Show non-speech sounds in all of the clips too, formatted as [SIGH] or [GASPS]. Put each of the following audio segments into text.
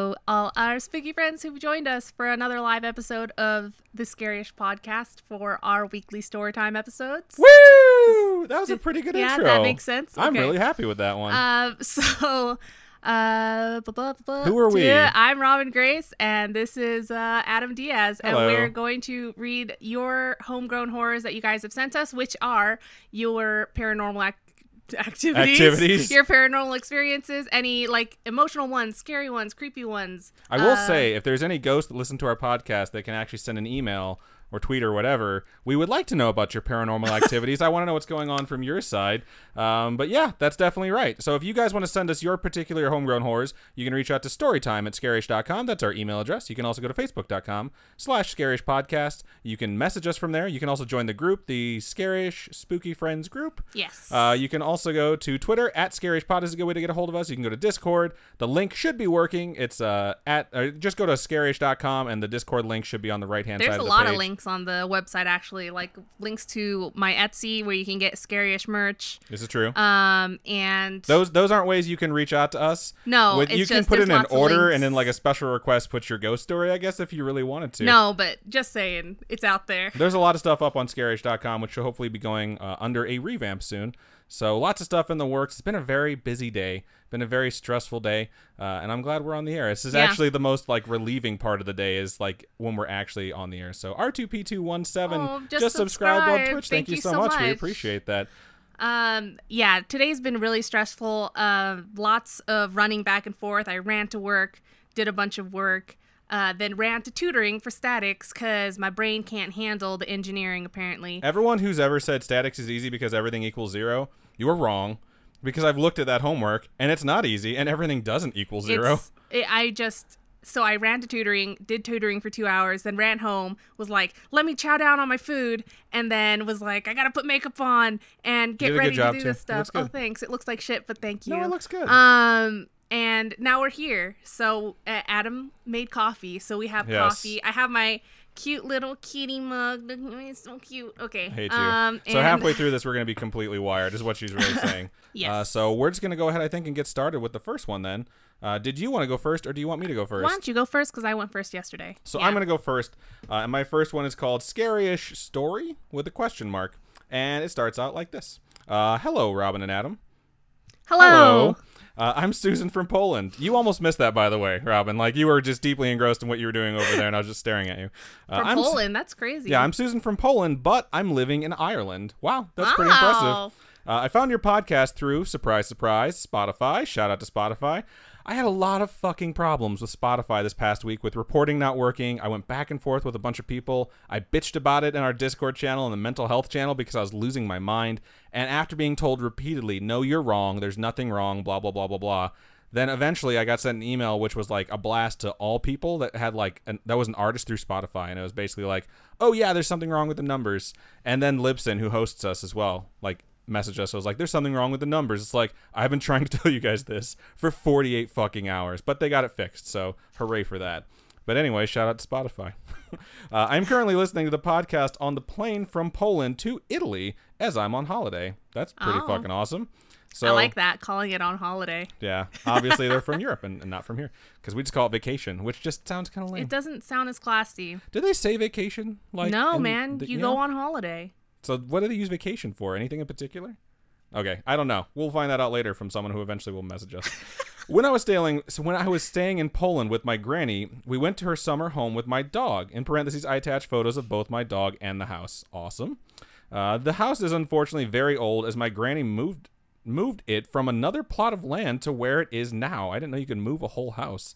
hello, all our spooky friends who've joined us for another live episode of the Scaryish podcast for our weekly storytime episodes. Woo! That was a pretty good yeah, intro. that makes sense. I'm Okay. really happy with that one. Um, [LAUGHS] so, uh, blah, blah, blah, Who are we? Yeah, I'm Robin Grace, and this is uh, Adam Diaz, Hello. and we're going to read your homegrown horrors that you guys have sent us, which are your paranormal ac- [LAUGHS] activities, Activities. your paranormal experiences, any like emotional ones, scary ones, creepy ones. I will uh, say, if there's any ghosts that listen to our podcast that can actually send an email or tweet or whatever, we would like to know about your paranormal [LAUGHS] activities. I want to know what's going on from your side. Um, but yeah, that's definitely right. So if you guys want to send us your particular homegrown horrors, you can reach out to storytime at scaryish.com. That's our email address. You can also go to facebook.com slash scaryish podcast. You can message us from there. You can also join the group, the Scaryish Spooky Friends group. Yes. Uh, you can also go to Twitter at ScaryishPod is a good way to get a hold of us. You can go to Discord. The link should be working. It's uh, at uh, just go to scaryish.com and the Discord link should be on the right hand There's side a of the lot page. of links on the website actually, like links to my Etsy where you can get Scaryish merch. This is true. Um, and those those aren't ways you can reach out to us. No, With- you can put in an order and then like a special request put your ghost story, I guess, if you really wanted to. no, but just saying, it's out there. There's a lot of stuff up on scaryish.com, which will hopefully be going uh, under a revamp soon. So lots of stuff in the works. It's been a very busy day, been a very stressful day, uh, and I'm glad we're on the air. This is Yeah. actually the most like relieving part of the day is like when we're actually on the air. So R2P217, Oh, just, just subscribe on. Twitch. Thank Thank, you you so, so much. We appreciate that. Um, yeah, today's been really stressful. Uh, lots of running back and forth. I ran to work, did a bunch of work, uh, then ran to tutoring for statics because my brain can't handle the engineering apparently. Everyone who's ever said statics is easy because everything equals zero, you are wrong. Because I've looked at that homework and it's not easy, and everything doesn't equal zero. It, I just so I ran to tutoring, did tutoring for two hours, then ran home, was like, let me chow down on my food, and then was like, I gotta put makeup on and get did a good ready to do too. this stuff. Oh, thanks. It looks like shit, but thank you. No, it looks good. Um, and now we're here. So uh, Adam made coffee, so we have Yes. coffee. I have my cute little kitty mug. Look at me, It's so cute. Okay. I hate you. Um, so halfway through this, we're going to be completely wired, is what she's really [LAUGHS] saying. Yes. Uh, so we're just going to go ahead, I think, and get started with the first one then. Uh, did you want to go first, or do you want me to go first? Why don't you go first? Because I went first yesterday. So Yeah. I'm going to go first. Uh, and my first one is called Scary-ish Story with a question mark. And it starts out like this. Uh, hello, Robin and Adam. Hello. Uh, I'm Susan from Poland. You almost missed that, by the way, Robin. Like, you were just deeply engrossed in what you were doing over there, and I was just staring at you. Uh, From I'm Su- Poland. That's crazy. yeah, I'm Susan from Poland, but I'm living in Ireland. Wow, that's pretty impressive. Uh, I found your podcast through surprise, surprise, Spotify. Shout out to Spotify. I had a lot of fucking problems with Spotify this past week with reporting not working. I went back and forth with a bunch of people. I bitched about it in our Discord channel and the mental health channel because I was losing my mind. And after being told repeatedly, no, you're wrong, there's nothing wrong, blah, blah, blah, blah, blah. Then eventually I got sent an email which was like a blast to all people that had like an, that was an artist through Spotify and it was basically like, "Oh yeah, there's something wrong with the numbers." And then Libsyn who hosts us as well, like messaged us. I was like, "There's something wrong with the numbers." It's like, "I've been trying to tell you guys this for 48 fucking hours, but they got it fixed." So, hooray for that. But anyway, shout out to Spotify. [LAUGHS] uh, I'm currently listening to the podcast on the plane from Poland to Italy as I'm on holiday. That's pretty Oh. fucking awesome. So I like that calling it on holiday. yeah, obviously they're from [LAUGHS] Europe and, and not from here because we just call it vacation, which just sounds kind of lame. It doesn't sound as classy. Do they say vacation? Like no, man. the- you yeah? go on holiday. So what do they use vacation for? Anything in particular? Okay, I don't know. We'll find that out later from someone who eventually will message us. [LAUGHS] when I was staying, so when I was staying in Poland with my granny, we went to her summer home with my dog. In parentheses, I attached photos of both my dog and the house. Awesome. Uh, the house is unfortunately very old, as my granny moved moved it from another plot of land to where it is now. I didn't know you could move a whole house.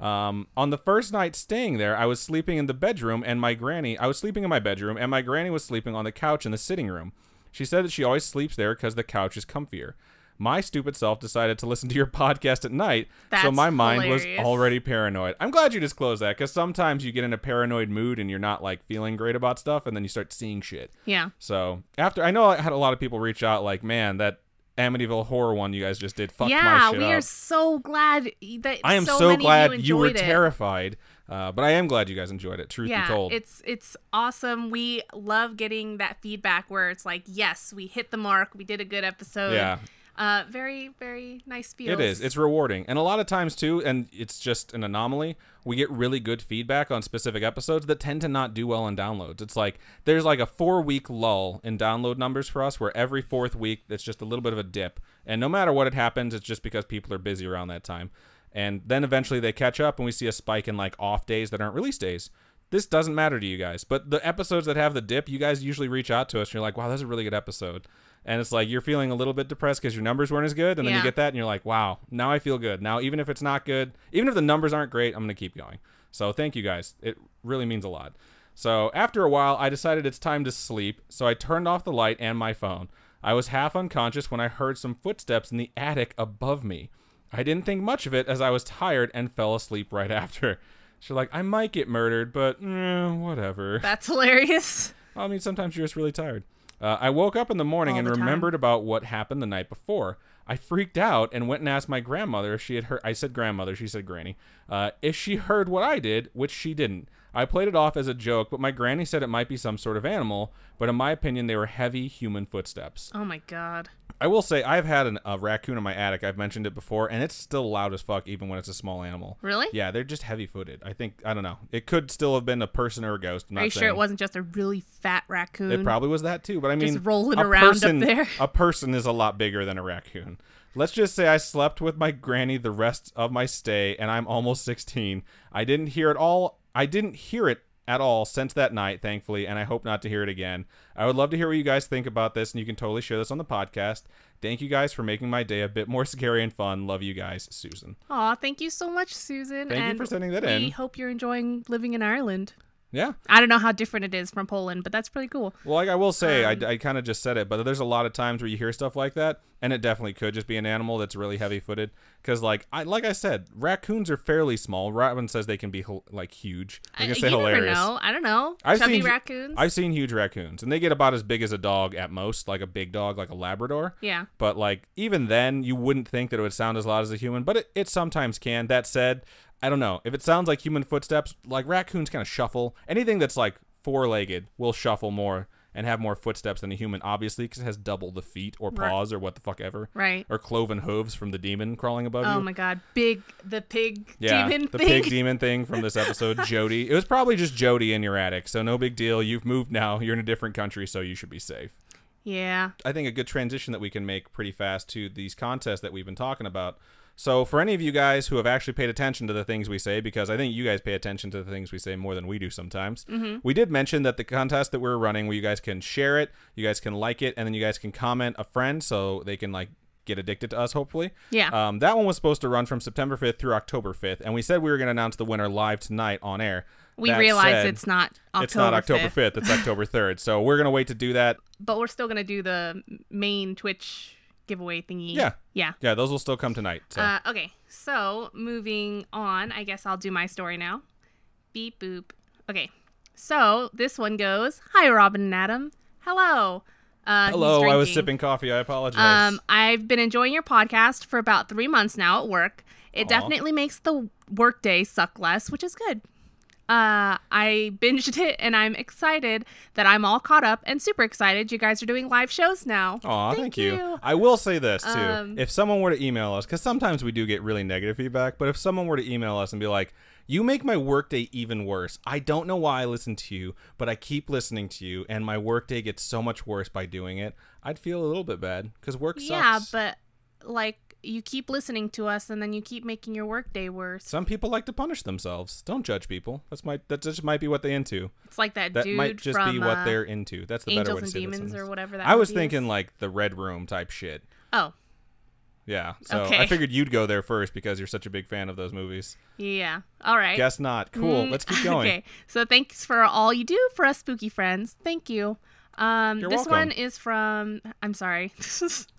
Um, on the first night staying there, I was sleeping in the bedroom, and my granny, I was sleeping in my bedroom, and my granny was sleeping on the couch in the sitting room. She said that she always sleeps there because the couch is comfier. My stupid self decided to listen to your [LAUGHS] podcast at night, so my mind was already paranoid. I'm glad you disclosed that because sometimes you get in a paranoid mood and you're not like feeling great about stuff, and then you start seeing shit. Yeah. So after I know I had a lot of people reach out like, man, that Amityville horror one you guys just did fucked my yeah, we up. are so glad that I am so, so, glad you, you, were it. terrified, uh, but I am glad you guys enjoyed it. Truth Yeah, be told, it's it's awesome. We love getting that feedback where it's like, yes, we hit the mark. We did a good episode. Yeah. Uh, very, very nice feels. It is. It's rewarding. And a lot of times, too, and it's just an anomaly, we get really good feedback on specific episodes that tend to not do well in downloads. It's like there's like a four week lull in download numbers for us where every fourth week it's just a little bit of a dip. And no matter what it happens, it's just because people are busy around that time. And then eventually they catch up and we see a spike in like off days that aren't release days. This doesn't matter to you guys. But the episodes that have the dip, you guys usually reach out to us and you're like, wow, that's a really good episode and it's like you're feeling a little bit depressed because your numbers weren't as good. And then you get that and you're like wow now i feel good. Now even if it's not good even if the numbers aren't great i'm gonna keep going. So thank you guys. It really means a lot. So after a while i decided it's time to sleep. So i turned off the light and my phone. I was half unconscious when i heard some footsteps in the attic above me. I didn't think much of it as i was tired and fell asleep right [LAUGHS] after. She's like i might get murdered but eh, whatever. That's hilarious. I mean, sometimes you're just really tired. Uh, I woke up in the morning All and the time. remembered about what happened the night before. I freaked out and went and asked my grandmother if she had heard. I said grandmother, she said granny. Uh, if she heard what I did, which she didn't. I played it off as a joke, but my granny said it might be some sort of animal. But in my opinion, they were heavy human footsteps. Oh my god. I will say I've had an, a raccoon in my attic. I've mentioned it before, and it's still loud as fuck, even when it's a small animal. Really? Yeah, they're just heavy-footed. I think I don't know. It could still have been a person or a ghost. I'm Are you sure it wasn't just a really fat raccoon? It probably was that too, but I mean, Just rolling around up there. A person is a lot bigger than a raccoon. Let's just say I slept with my granny the rest of my stay, and I'm almost 16. I didn't hear it all. I didn't hear it at all since that night, thankfully, and I hope not to hear it again. I would love to hear what you guys think about this, and you can totally share this on the podcast. Thank you guys for making my day a bit more [LAUGHS] scary and fun. Love you guys, Susan. Aw, thank you so much, Susan. Thank you for sending that we in. hope you're enjoying living in Ireland. Yeah. I don't know how different it is from Poland, but that's pretty cool. Well, like I will say, Um, I, I kind of just said it, but there's a lot of times where you hear stuff like that, and it definitely could just be an animal that's really heavy-footed. Because, like I like I said, raccoons are fairly small. Robin says they can be like huge. I can say hilarious. never know. I don't know. I've Chubby seen- raccoons. I've seen huge raccoons, and they get about as big as a dog at most, like a big dog, like a Labrador. yeah. But like even then, you wouldn't think that it would sound as loud as a human, but it, it sometimes can. That said, I don't know if it sounds like human footsteps. Like raccoons kind of shuffle. Anything that's like four-legged will shuffle more and have more footsteps than a human, obviously, because it has double the feet or Right. paws or what the fuck ever, Right. or cloven hooves from the demon crawling above Oh you. my god. Big the pig Yeah, demon the thing. pig demon thing from this episode, [LAUGHS] Jody. It was probably just Jody in your attic, so no big deal. You've moved now. You're in a different country, so you should be safe. yeah. I think a good transition that we can make pretty fast to these contests that we've been talking about. So, for any of you guys who have actually paid attention to the things we say, because I think you guys pay attention to the things we say more than we do sometimes, we did mention that the contest that we're running, where you guys can share it, you guys can like it, and then you guys can comment a friend so they can like get addicted to us. Hopefully, Yeah. Um, that one was supposed to run from September 5th through October 5th, and we said we were going to announce the winner live tonight on air. we That realize said, it's not October it's not October 5th, 5th. It's October 3rd. So we're going to wait to do that. but we're still gonna do the main Twitch giveaway thingy. Yeah. Yeah. Yeah, those will still come tonight. So. Uh, okay, so moving on, I guess I'll do my story now. Beep boop. Okay, so this one goes Hi, Robin and Adam. Hello. Uh, Hello, I was sipping coffee. I apologize. Um, I've been enjoying your podcast for about three months now at work. It Aw. definitely makes the workday suck less, which is good. Uh, I binged it and I'm excited that I'm all caught up and super excited you guys are doing live shows now. Aw, thank, you. I will say this too: Um, if someone were to email us, because sometimes we do get really negative feedback, but if someone were to email us and be like, "You make my workday even worse. I don't know why I listen to you, but I keep listening to you, and my workday gets so much worse by doing it," I'd feel a little bit bad because work sucks. Yeah, but like you keep listening to us and then you keep making your workday worse. some people like to punish themselves. Don't judge people. That's might that just might be what they into. It's like that, That dude might just from be what uh, they're into. That's the better Angels way to and say Demons or whatever that I was movie is. thinking like the Red Room type shit. Oh, Yeah. So I figured you'd go there first because you're such a big fan of those movies. yeah. All right. Guess not. Cool. Mm, Let's [LAUGHS] keep going. Okay. So thanks for all you do for us spooky friends. Thank you. Um, You're this welcome. one is from. I'm sorry. [LAUGHS]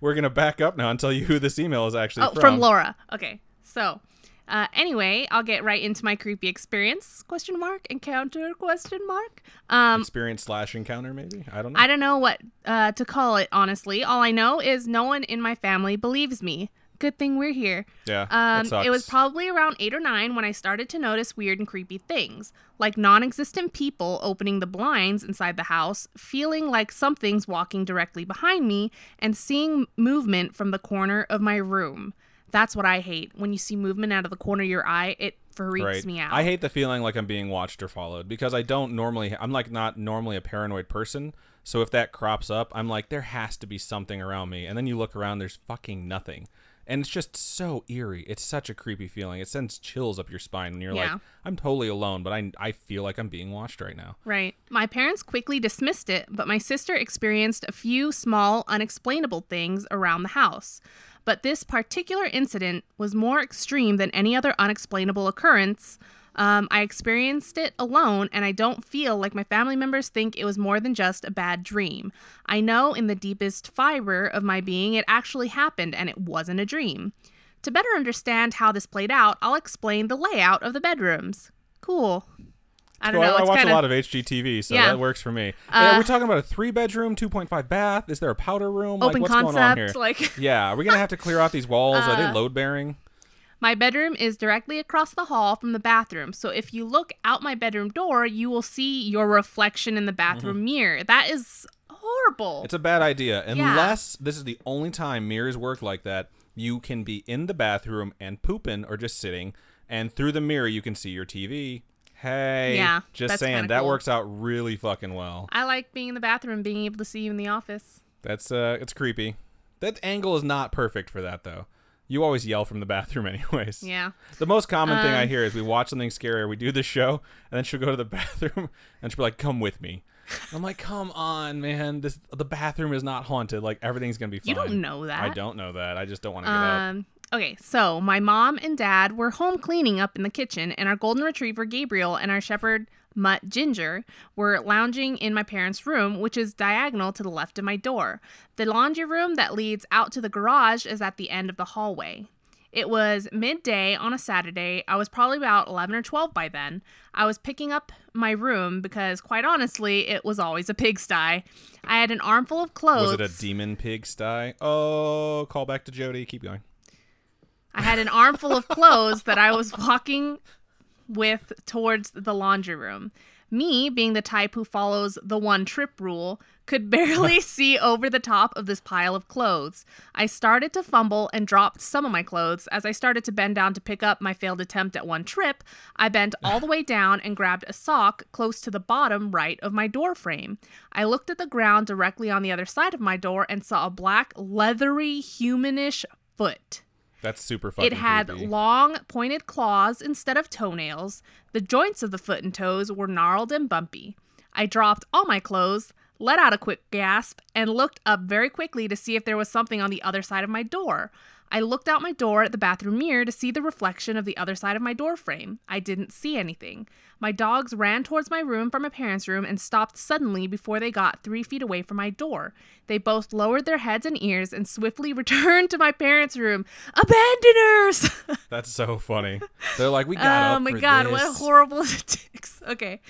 We're gonna back up now and tell you who this email is actually oh, from. from Laura. Okay. So, uh, anyway, I'll get right into my creepy experience? Question mark. Encounter? Question mark. Um, Experience slash encounter, maybe. I don't know. I don't know what uh, to call it, honestly. All I know is no one in my family believes me. Good thing we're here. Yeah, Um, it was probably around eight or nine when I started to notice weird and creepy things, like non existent people opening the blinds inside the house, feeling like something's walking directly behind me, and seeing movement from the corner of my room. That's what I hate. When you see movement out of the corner of your eye, it freaks right. me out. I hate the feeling like I'm being watched or followed because I don't normally. I'm like not normally a paranoid person. So if that crops up, I'm like, there has to be something around me. And then you look around, there's fucking nothing. And it's just so eerie. It's such a creepy feeling. It sends chills up your spine when you're Yeah. like, I'm totally alone, but I, I feel like I'm being watched right now. Right. My parents quickly dismissed it, but my sister experienced a few small, unexplainable things around the house. But this particular incident was more extreme than any other unexplainable occurrence. Um, I experienced it alone, and I don't feel like my family members think it was more than just a bad dream. I know in the deepest fiber of my being it actually happened and it wasn't a dream. To better understand how this played out, I'll explain the layout of the bedrooms. Cool. I don't Well, know. I it's watch kinda, a lot of HGTV, so Yeah. that works for me. Uh, are we talking about a three bedroom, 2.5 bath? Is there a powder room? open like, what's going on here? concept. Like yeah, are we gonna have to clear out these walls? are they [LAUGHS] Uh, load bearing? My bedroom is directly across the hall from the bathroom. So if you look out my bedroom door, you will see your reflection in the bathroom mirror. That is horrible. Mm-hmm. It's a bad idea Yeah. unless this is the only time mirrors work like that. You can be in the bathroom and pooping or just sitting, and through the mirror you can see your TV. Hey, Yeah, just saying that cool. works out really fucking well. I like being in the bathroom, being able to see you in the office. That's uh, it's creepy. That angle is not perfect for that though. You always yell from the bathroom, [LAUGHS] anyways. Yeah. The most common thing I Um, hear is we watch something scary, or we do the show, and then she'll go to the [LAUGHS] bathroom and she'll be like, "Come with me." I'm like, "Come on, man! This the bathroom is not haunted. Like everything's gonna be fine." You don't know that. I don't know that. I just don't want to get up. Um, okay, so my mom and dad were home cleaning up in the kitchen, and our golden retriever Gabriel and our shepherd mutt Ginger were lounging in my parents' room, which is diagonal to the left of my door. The laundry room that leads out to the garage is at the end of the hallway. It was midday on a Saturday. I was probably about 11 or 12 by then. I was picking up my room because, quite honestly, it was always a pigsty. I had an armful of clothes. Was it a demon pigsty? Oh, call back to Jody. Keep going. I had an armful of clothes that I was walking with towards the laundry room. Me, being the type who follows the one trip rule, could [LAUGHS] barely [LAUGHS] see over the top of this pile of clothes. I started to fumble and dropped some of my clothes. As I started to bend down to pick up my failed attempt at one trip, I bent [LAUGHS] all the way down and grabbed a sock close to the bottom right of my door frame. I looked at the ground directly on the other side of my door and saw a black, leathery, humanish foot. That's super fucking It had creepy. long, pointed claws instead of toenails. The joints of the foot and toes were gnarled and bumpy. I dropped all my clothes, let out a quick gasp, and looked up very quickly to see if there was something on the other side of my door. I looked out my door at the bathroom mirror to see the reflection of the other side of my door frame. I didn't see anything. My dogs ran towards my room from my parents' room and stopped suddenly before they got three feet away from my door. They both lowered their heads and ears and swiftly [LAUGHS] returned to my parents' room. Abandoners! [LAUGHS] That's so funny. They're like, we got oh up my for god, this. what horrible [LAUGHS] dicks. Okay.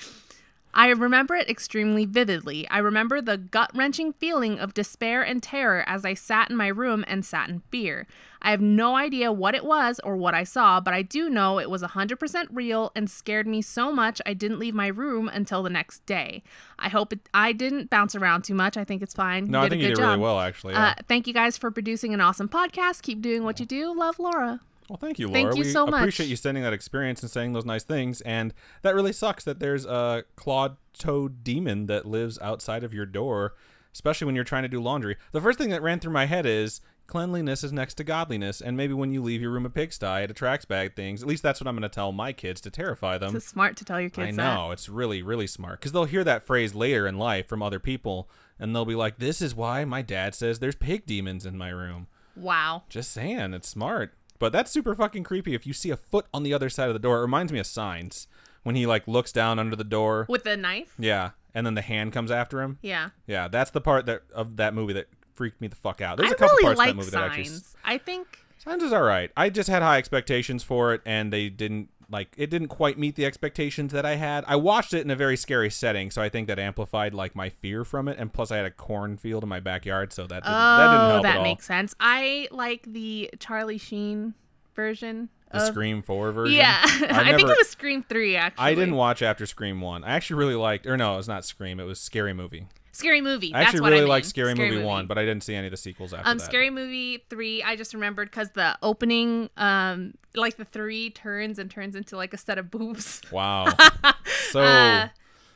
I remember it extremely vividly. I remember the gut wrenching feeling of despair and terror as I sat in my room and sat in fear. I have no idea what it was or what I saw, but I do know it was 100% real and scared me so much I didn't leave my room until the next day. I hope it, I didn't bounce around too much. I think it's fine. No, you I think you did job. really well, actually. Yeah. Uh, thank you guys for producing an awesome podcast. Keep doing what you do. Love Laura. Well, thank you, Laura. Thank you we so much. appreciate you sending that experience and saying those nice things. And that really sucks that there's a clawed toad demon that lives outside of your door, especially when you're trying to do laundry. The first thing that ran through my head is cleanliness is next to godliness. And maybe when you leave your room a pigsty, it attracts bad things. At least that's what I'm going to tell my kids to terrify them. It's smart to tell your kids I that. know. It's really, really smart. Because they'll hear that phrase later in life from other people. And they'll be like, this is why my dad says there's pig demons in my room. Wow. Just saying, it's smart. But that's super fucking creepy. If you see a foot on the other side of the door, it reminds me of Signs when he like looks down under the door. With the knife? Yeah, and then the hand comes after him. Yeah. Yeah, that's the part that of that movie that freaked me the fuck out. There's I a couple really parts like of that movie that actually signs. I think Signs is all right. I just had high expectations for it, and they didn't like it didn't quite meet the expectations that I had. I watched it in a very scary setting, so I think that amplified like my fear from it. And plus, I had a cornfield in my backyard, so that didn't, that didn't Oh, help that at all. makes sense. I like the Charlie Sheen version. the of- Scream Four version. [LAUGHS] Yeah, I've I think it was Scream Three. Actually, I didn't watch after Scream One. I actually really liked, or no, it was not Scream. It was Scary Movie. Scary Movie. I That's actually what really I liked mean. Scary, Movie, One, but I didn't see any of the sequels after um, that. Scary Movie three. I just remembered because the opening, um, like the three turns and turns into like a set of boobs. Wow, [LAUGHS] so Uh,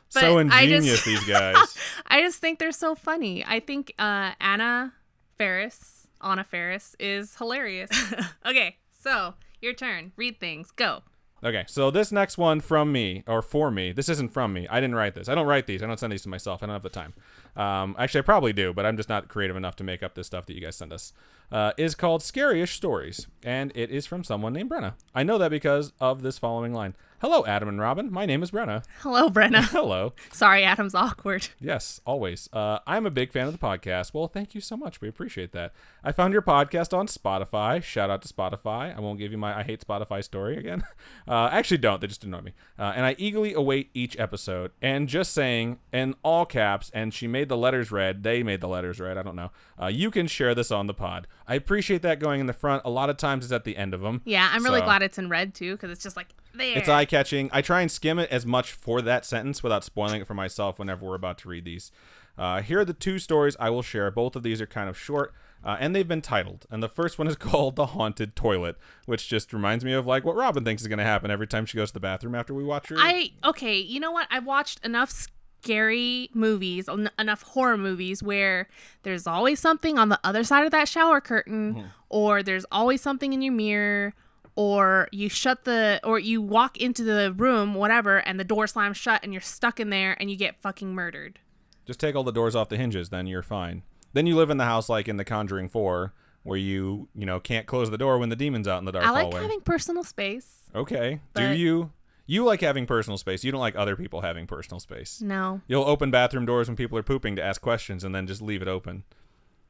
so but I ingenious just- these [LAUGHS] guys. I just think they're so funny. I think uh, Anna Faris, Anna Faris, is hilarious. [LAUGHS] okay, so your turn. Read things. Go. Okay, so this next one from me or for me. This isn't from me. I didn't write this. I don't write these. I don't send these to myself. I don't have the time. Um, actually, I probably do, but I'm just not creative enough to make up this stuff that you guys send us. Uh, is called Scary-ish Stories, and it is from someone named Brenna. I know that because of this following line. Hello, Adam and Robin. My name is Brenna. Hello, Brenna. [LAUGHS] Hello. Sorry, Adam's awkward. Yes, always. Uh, I'm a big fan of the podcast. Well, thank you so much. We appreciate that. I found your podcast on Spotify. Shout out to Spotify. I won't give you my I hate Spotify story again. [LAUGHS] Uh, actually, don't. They just annoy me. Uh, and I eagerly await each episode. And just saying, in all caps, and she made the letters red. They made the letters red. I don't know. Uh, you can share this on the pod. I appreciate that going in the front. A lot of times it's at the end of them. Yeah, I'm really So- glad it's in red too, because it's just like there. It's eye catching. I try and skim it as much for that sentence without spoiling it for myself whenever we're about to read these. Uh, here are the two stories I will share. Both of these are kind of short, uh, and they've been titled. And the first one is [LAUGHS] called The Haunted Toilet, which just reminds me of like what Robin thinks is going to happen every time she goes to the bathroom after we watch her. I okay. You know what? I've watched enough scary movies, en- enough horror movies where there's always something on the other side of that shower curtain, Mm-hmm. or there's always something in your mirror, or you shut the, or you walk into the room, whatever, and the door slams shut, and you're stuck in there, and you get fucking murdered. Just take all the doors off the hinges, then you're fine. Then you live in the house like in The Conjuring 4, where you, you know, can't close the door when the demon's out in the dark I like hallway. having personal space. okay. Do you? You like having personal space. You don't like other people having personal space. No, You'll open bathroom doors when people are pooping to ask questions and then just leave it open.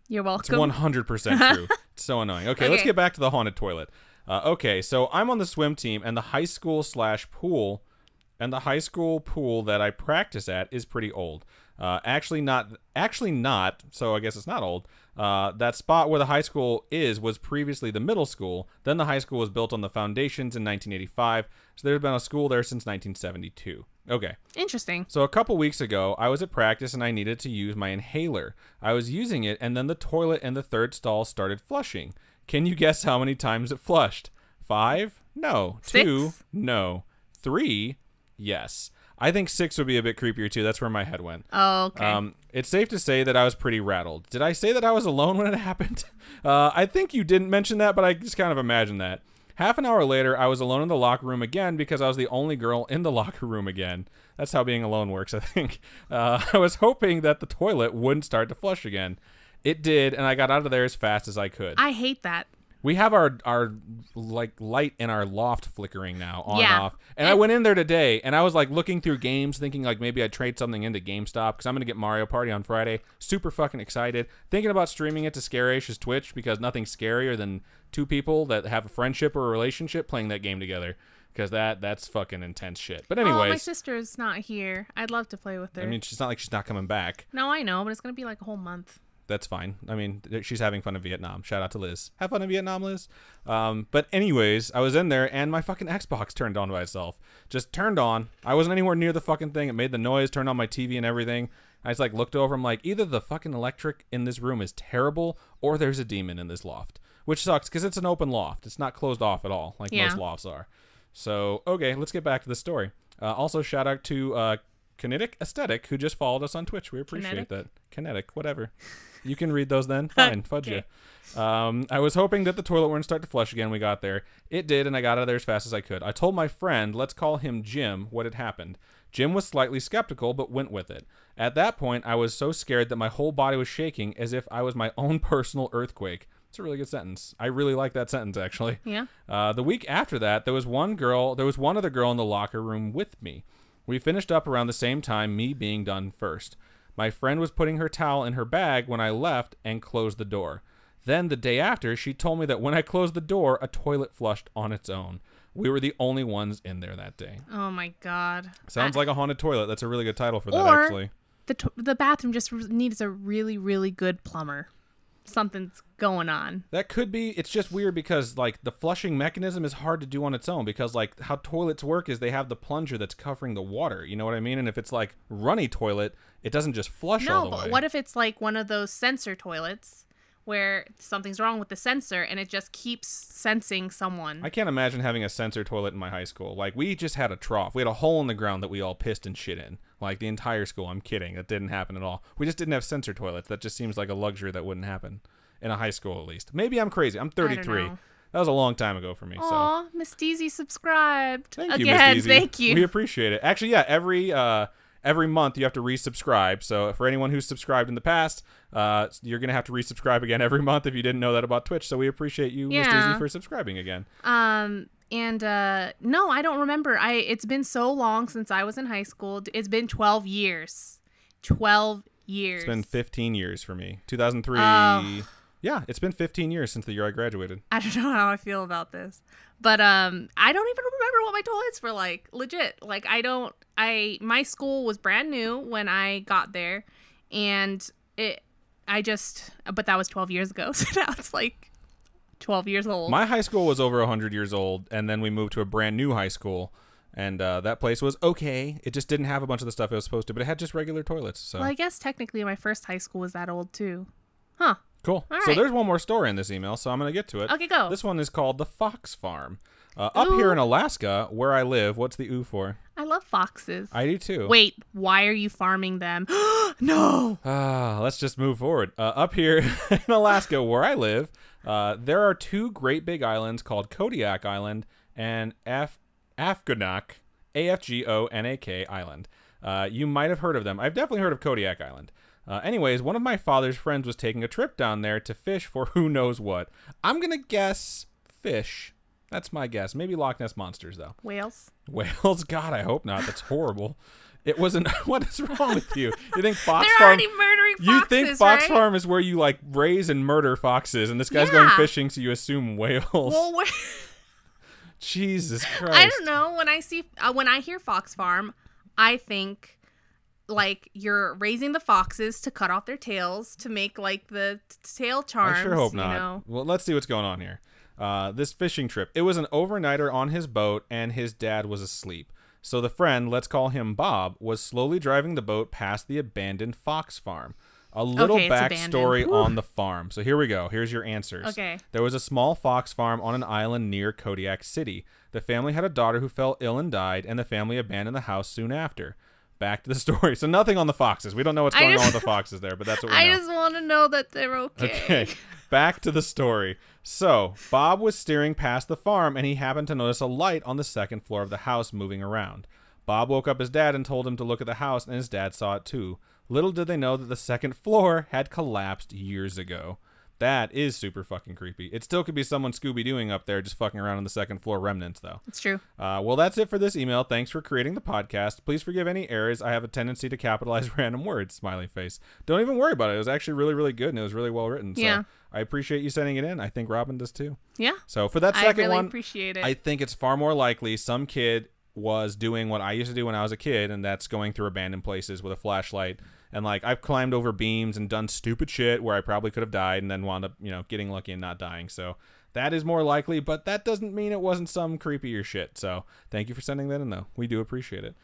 you're welcome. It's 100% true. [LAUGHS] it's so annoying. Okay, let's get back to the haunted toilet. Uh, okay, so I'm on the swim team, and the high school slash pool, and the high school pool that I practice at is pretty old. Uh, actually, not. Actually, not. So I guess it's not old. Uh, that spot where the high school is was previously the middle school. Then the high school was built on the foundations in 1985. So there's been a school there since 1972. Okay. Interesting. So a couple weeks ago, I was at practice and I needed to use my inhaler. I was using it and then the toilet in the third stall started flushing. Can you guess how many times it flushed? Five? No. Two? Six? No. Three? Yes. I think six would be a bit creepier too. That's where my head went. Oh, okay. Um, it's safe to say that I was pretty rattled. Did I say that I was alone when it [LAUGHS] happened? Uh, I think you didn't mention that, but I just kind of imagined that. Half an hour later, I was alone in the locker room again because I was the only girl in the [LAUGHS] locker room again. That's how being alone works, I think. Uh, [LAUGHS] I was hoping that the toilet wouldn't start to flush again. It did, and I got out of there as fast as I could. I hate that. We have our our like light in our loft flickering now on Yeah. and off. And I went in there today and I was like looking through games thinking like maybe I'd trade something into GameStop cuz I'm going to get Mario Party on Friday. Super fucking excited. Thinking about streaming it to Scaryish's Twitch because nothing's scarier than two people that have a friendship or a relationship playing that game together because that that's fucking intense shit. But oh, my sister's not here. I'd love to play with her. I mean she's not like she's not coming back. no, I know, but it's gonna be like a whole month. That's fine. I mean, she's having fun in Vietnam. Shout out to Liz. Have fun in Vietnam, Liz. Um, but anyways, I was in there and my fucking Xbox turned on by itself. Just turned on. I wasn't anywhere near the fucking thing. It made the noise, turned on my TV and everything. I just like looked over. I'm like, either the fucking electric in this room is terrible, or there's a demon in this loft, which sucks because it's an open loft. It's not closed off at all, like Yeah. most lofts are. So okay, let's get back to the story. Uh, also, shout out to uh, Kinetic Aesthetic who just followed us on Twitch. We appreciate Kinetic? that. Kinetic, whatever. You can read those then. [LAUGHS] Fine, fudge Okay. you. Um, I was hoping that the toilet wouldn't start to flush again. We got there. It did, and I got out of there as fast as I could. I told my friend, let's call him Jim, what had happened. Jim was slightly skeptical, but went with it. At that point, I was so scared that my whole body was shaking as if I was my [LAUGHS] own personal earthquake. It's a really good sentence. I really like that sentence, actually. Yeah. Uh, the week after that, there was one girl. There was one other girl in the locker room with me. We finished up around the same time, me being done first. My friend was putting her towel in her bag when I left and closed the door. Then the day after, she told me that when I closed the door, a toilet flushed on its own. We were the only ones in there that day. Oh my god. Sounds I- like a haunted toilet. That's a really good title for that, Or- actually. the t- the bathroom just needs a really really good plumber. Something's going on. That could be. It's just weird because like the flushing mechanism is hard to do on its own because like how toilets work is they have the plunger that's covering the water. You know what I mean? And if it's like runny toilet, it doesn't just flush all No, but way. what if it's like one of those sensor toilets where something's wrong with the sensor and it just keeps sensing someone? I can't imagine having a sensor toilet in my high school. Like we just had a trough. We had a hole in the ground that we all pissed and shit in. Like the entire school. I'm kidding. That didn't happen at all. We just didn't have sensor toilets. That just seems like a luxury that wouldn't happen in a high school at least. Maybe I'm crazy. I'm 33. know. That was a long time ago for me. so Miss Deezy subscribed Thank you. Miss Deezy. Thank you. We appreciate it. Actually, yeah, every uh, every month you have to resubscribe. So for anyone who's subscribed in the past, uh, you're gonna have to resubscribe again every month if you didn't know that about Twitch. So we appreciate you, Miss Yeah. Deezy, for subscribing again. Um and uh no, I don't remember. I it's been so long since I was in high school. It's been 12 years. 12 years. It's been 15 years for me. 2003. Oh. Yeah, it's been 15 years since the year I graduated. I don't [LAUGHS] know how I feel about this. But um I don't even remember what my toilets were like. Legit. Like I don't I my school was brand new when I got there and it I just but that was 12 years ago. [LAUGHS] So now it's like 12 years old. My high school was over 100 years old, and then we moved to a brand new high school. And uh, that place was okay. It just didn't have a bunch of the stuff it was supposed to, but it had just regular toilets. So well, I guess technically my first high school was that old too. Huh. Cool. All so right. there's one more story in this email, so I'm going to get to it. Okay, go. This one is called The Fox Farm. Uh, up here in Alaska, where I live, what's the ooh for? I love foxes. I do too. Wait, why are you farming them? [GASPS] no. Ah, let's just move forward. Uh, up here [LAUGHS] in Alaska, where I live, uh, there are two great big islands called Kodiak Island and Af- Afgonak, A F G O N A K Island. Uh, you might have heard of them. I've definitely heard of Kodiak Island. Uh, anyways, one of my father's friends was taking a trip down there to fish for [LAUGHS] who knows what. I'm gonna guess fish. That's my guess. Maybe Loch Ness monsters though. Whales. Whales? [LAUGHS] God, I hope not. That's horrible. It wasn't. [LAUGHS] What is wrong with you? You think [LAUGHS] Fox They're Farm? already murdering foxes, You think Fox right? Farm is where you like raise and murder foxes, and this guy's going fishing, so you assume whales. Well, [LAUGHS] Jesus Christ! I don't know. When I see uh, when I hear Fox Farm, I think like you're raising the foxes to cut off their tails to make like the t- tail charms. I sure hope you not. know? Well, let's see what's going on here. Uh, this fishing trip. It was an overnighter on his boat, and his dad was asleep. So the friend, let's call him Bob, was slowly driving the boat past the abandoned fox farm. A little Okay, backstory on the farm. So here we go. Here's your answers. Okay. There was a small fox farm on an island near Kodiak City. The family had a daughter who fell ill and died, and the family abandoned the house soon after. Back to the [LAUGHS] story. So nothing on the foxes. We don't know what's going just- on with the foxes there, but that's what we I know. just want to know that they're okay. Okay, back to the story. So, Bob was steering past the farm and he happened to notice a light on the second floor of the house moving around. Bob woke up his dad and told him to look at the house, and his dad saw it too. Little did they know that the second floor had collapsed years ago. That is super fucking creepy. It still could be someone Scooby Dooing up there just fucking around on the second floor remnants, though. It's true. Uh, well, that's it for this email. Thanks for creating the podcast. Please forgive any errors. I have a tendency to capitalize [LAUGHS] random words. Smiley face. Don't even worry about it. It was actually really, really good, and it was really well written. So Yeah. I appreciate you sending it in. I think Robin does too. Yeah. So for that second I really one, appreciate it. I think it's far more likely some kid was doing what I used to do when I was a kid, and that's going through abandoned places with a flashlight. And like I've climbed over beams and done stupid shit where I probably could have died and then wound up, you know, getting lucky and not dying. So that is more likely, but that doesn't mean it wasn't some creepier shit. So thank you for sending that in though. We do appreciate it.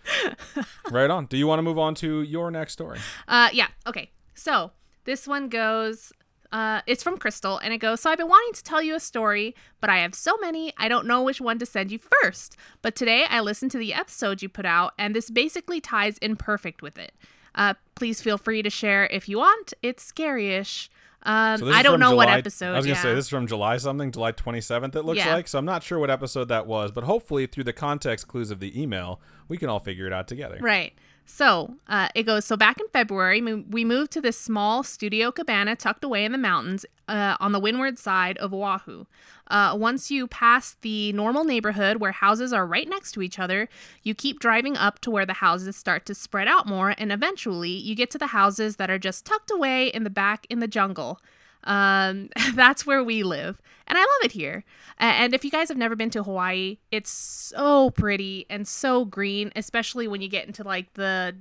[LAUGHS] right on. Do you want to move on to your next story? Uh, yeah. Okay. So this one goes. Uh, it's from Crystal, and it goes. So I've been wanting to tell you a story, but I have so many, I don't know which one to send you first. But today I listened to the episode you put out, and this basically ties in perfect with it. Uh, please feel free to share if you want. It's scary-ish. Um, So I don't know what episode. I was gonna yeah. say this is from July something, July 27th. It looks Yeah. like. So I'm not sure what episode that was, but hopefully through the context clues of the email, we can all figure it out together. Right. So uh, it goes. So back in February, we moved to this small studio cabana tucked away in the mountains uh, on the windward side of Oahu. Uh, once you pass the normal neighborhood where houses are right next to each other, you keep driving up to where the houses start to spread out more, and eventually you get to the houses that are just tucked away in the back in the jungle. Um, [LAUGHS] that's where we live, and I love it here. And if you guys have never been to Hawaii, it's so pretty and so green, especially when you get into like the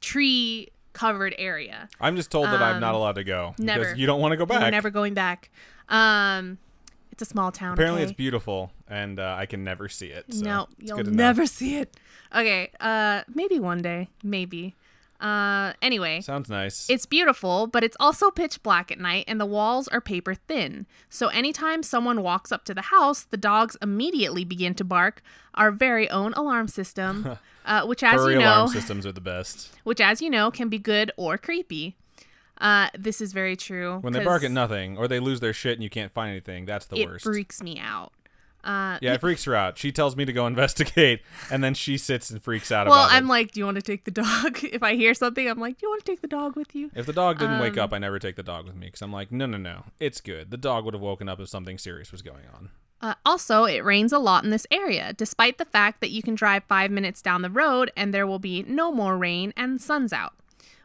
tree covered area. I'm just told that I'm not allowed to go Um, never. because you don't want to go back. Never going back. Um, it's a small town. Apparently, okay? it's beautiful, and uh, I can never see it. So no, you'll never see it. Okay, uh, maybe one day, maybe. Uh, anyway, Sounds nice. it's beautiful, but it's also pitch black at night, and the walls are paper thin. So anytime someone walks up to the house, the dogs immediately begin to bark. Our very own alarm system, [LAUGHS] uh, which, as Furry you know, alarm systems are the best. which, as you know, can be good or creepy. Uh, this is very true. When they bark at nothing, or they lose their shit and you can't find anything, that's the it worst. freaks me out. Uh, yeah, it freaks her out. She tells me to go [LAUGHS] investigate, and then she sits and freaks out well, I'm it. like, do you want to take the dog? [LAUGHS] if I hear something, I'm like, do you want to take the dog with you? If the dog didn't wake um, up, I never take the dog with me because I'm like, no, no, no, it's good. The dog would have woken up if something serious was going on. Uh, also, it rains a lot in this area, despite the fact that you can drive five minutes down the road and there will be no more rain and sun's out.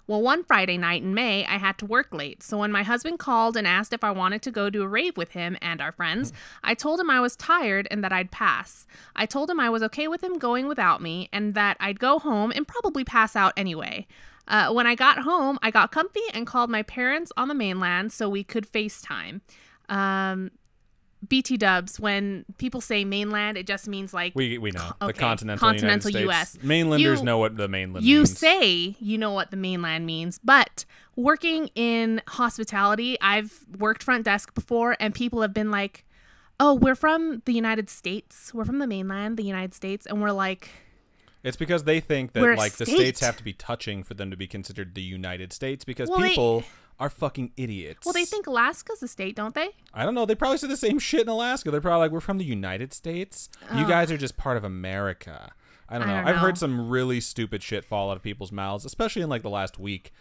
Well, one Friday night in May, I had to work late, so when my husband called and asked if I wanted to go to a rave with him and our friends, I told him I was tired and that I'd pass. I told him I was okay with him going without me and that I'd go home and probably pass out anyway. Uh, when I got home, I got comfy and called my parents on the mainland so we could FaceTime. Um, BT dubs, when people say mainland, it just means like We we know the continental, continental US. Mainlanders You- know what the mainland you means. say you know what the mainland means, but working in hospitality, I've worked front desk before, and people have been like, "Oh, we're from the United States. We're from the mainland, the United States," and we're like, It's because they think that like the states have to be touching for them to be considered the United States because Well, they- people are fucking idiots. "Well, they think Alaska's a state, don't they?" I don't know. They probably say the same shit in Alaska. They're probably like, "We're from the United States. You guys are just part of America." I don't I know. don't I've heard some really stupid shit fall out of people's mouths, especially in like the last week.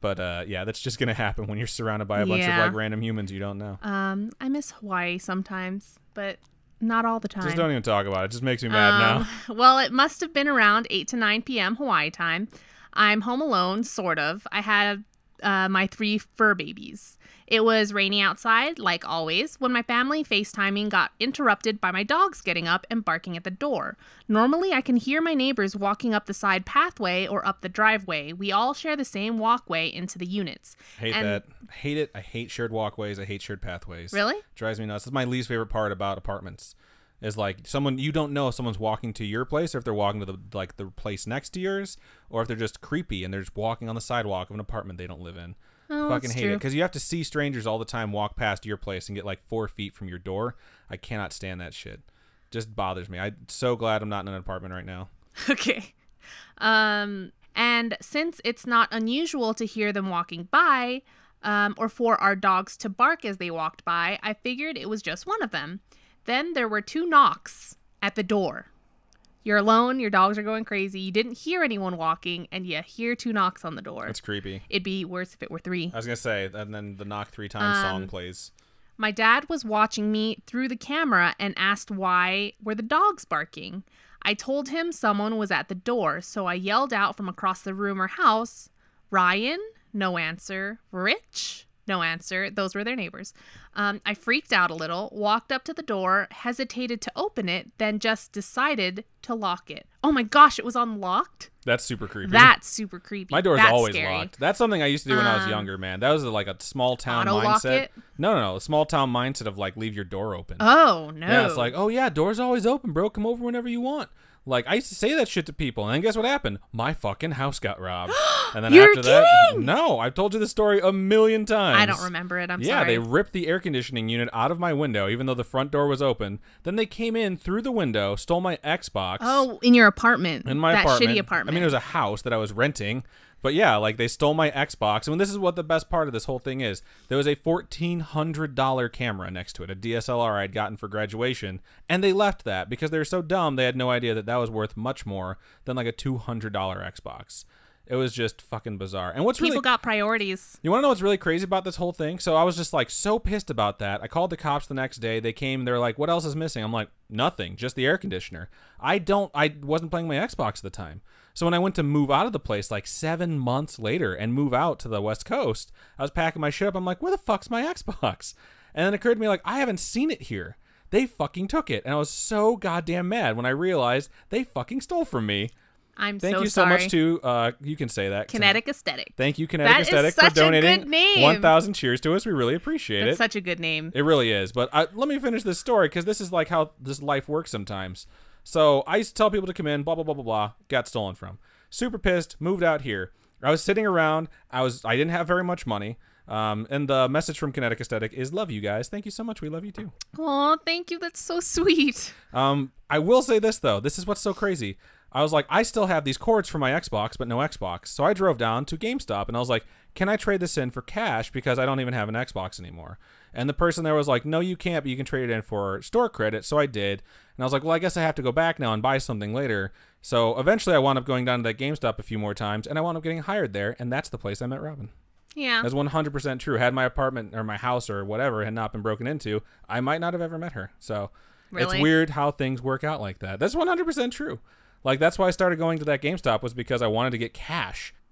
But uh, yeah, that's just gonna [LAUGHS] happen when you're surrounded by a bunch of like random humans you don't know. Um, I miss Hawaii sometimes, but not all the time. Just don't even talk about it. It just makes me mad now. Um, [LAUGHS] Well, it must have been around 8 to 9 p.m. Hawaii time. I'm home alone, sort of. I had uh, my three fur babies. It was rainy outside, like always, when my family FaceTiming got interrupted by my dogs getting up and barking at the door. Normally, I can hear my neighbors walking up the side pathway or up the driveway. We all share the same walkway into the units. Hate and- that. Hate it. I hate shared walkways. I hate shared pathways. Really? Drives me nuts. Is my least favorite part about apartments. Is like someone you don't know if someone's walking to your place or if they're walking to the like the place next to yours or if they're just creepy and they're just walking on the sidewalk of an apartment they don't live in. Oh, Fucking hate it because you have to see strangers all the time walk past your place and get like four feet from your door. I cannot stand that shit. Just bothers me. I'm so glad I'm not in an apartment right now. [LAUGHS] okay. Um, and since it's not unusual to hear them walking by, um, or for our dogs to bark as they walked by, I figured it was just one of them. Then there were two knocks at the door. You're alone, your dogs are going crazy, you didn't hear anyone walking, and you hear two knocks on the door. It's creepy. It'd be worse if it were three. I was gonna say, and then the knock three times Um, song plays. My dad was watching me through the camera and asked why were the dogs barking. I told him someone was at the door, so I yelled out from across the room or house, "Ryan?" No answer. "Rich?" No answer. Those were their neighbors. Um, I freaked out a little, walked up to the door, hesitated to open it, then just decided to lock it. Oh my gosh, it was unlocked. That's super creepy. That's super creepy. My door's That's always scary. locked. That's something I used to do when I was Um, younger, man. That was like a small town mindset. No, no, no. A small town mindset of like leave your door open. Oh no. Yeah, it's like, oh yeah, door's always open, bro. Come over whenever you want. Like I used to say that shit to people, and then guess what happened? My fucking house got robbed. [GASPS] And then You're after that, no, I've told you the story a million times. I don't remember it. I'm yeah, sorry. Yeah, they ripped the air conditioning unit out of my window, even though the front door was open. Then they came in through the window, stole my Xbox. Oh, in your apartment. in my that apartment. shitty apartment. I mean, it was a house that I was renting. But yeah, like they stole my Xbox. And this is what the best part of this whole thing is. There was a fourteen hundred dollar camera next to it, a DSLR I'd gotten for graduation, and they left that because they were so dumb they had no idea that that was worth much more than like a two hundred dollar Xbox. It was just fucking bizarre. And what's People really got priorities. you want to know what's really crazy about this whole thing? So I was just like so pissed about that. I called the cops the next day. They came. They're like, "What else is missing?" I'm like, "Nothing, just the air conditioner." I don't. I wasn't playing my Xbox at the time. So when I went to move out of the place like seven months later and move out to the West Coast, I was packing my shit up. I'm like, "Where the fuck's my Xbox?" And then it occurred to me like, I haven't seen it here. They fucking took it, and I was so goddamn mad when I realized they fucking stole from me. I'm so Thank so you so sorry. much to uh, you can say that Kinetic Aesthetic. Thank you, Kinetic That Aesthetic, such for a donating good name. 1,000 cheers to us. We really appreciate That's it. such a good name. it really is. But I, let me finish this story because this is like how this life works sometimes. So I used to tell people to come in, blah blah blah blah blah. Got stolen from. Super pissed. Moved out here. I was sitting around. I was. I didn't have very much money. Um, and the message from Kinetic Aesthetic is love you guys. Thank you so much. We love you too. Oh, thank you. That's so sweet. Um, I will say this though. This is what's so crazy. I was like, I still have these cords for my Xbox, but no Xbox. So I drove down to GameStop and I was like, can I trade this in for cash because I don't even have an Xbox anymore? And the person there was like, no, you can't, but you can trade it in for store credit. So I did. And I was like, well, I guess I have to go back now and buy something later. So eventually I wound up going down to that GameStop a few more times and I wound up getting hired there. And that's the place I met Robin. Yeah. That's 100% true. Had my apartment or my house or whatever had not been broken into, I might not have ever met her. So it's weird how things work out like that. That's 100% true. Like that's why I started going to that GameStop was because I wanted to get cash. [LAUGHS]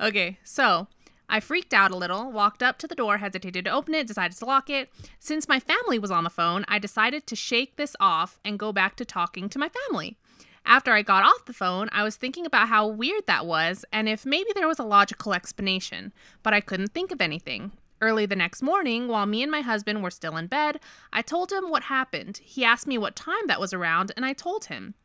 Okay, so I freaked out a little, walked up to the door, hesitated to open it, decided to lock it. Since my family was on the phone, I decided to shake this off and go back to talking to my family. After I got off the phone, I was thinking about how weird that was and if maybe there was a logical explanation, but I couldn't think of anything. Early the next morning, while me and my husband were still in bed, I told him what happened. He asked me what time that was around, and I told him.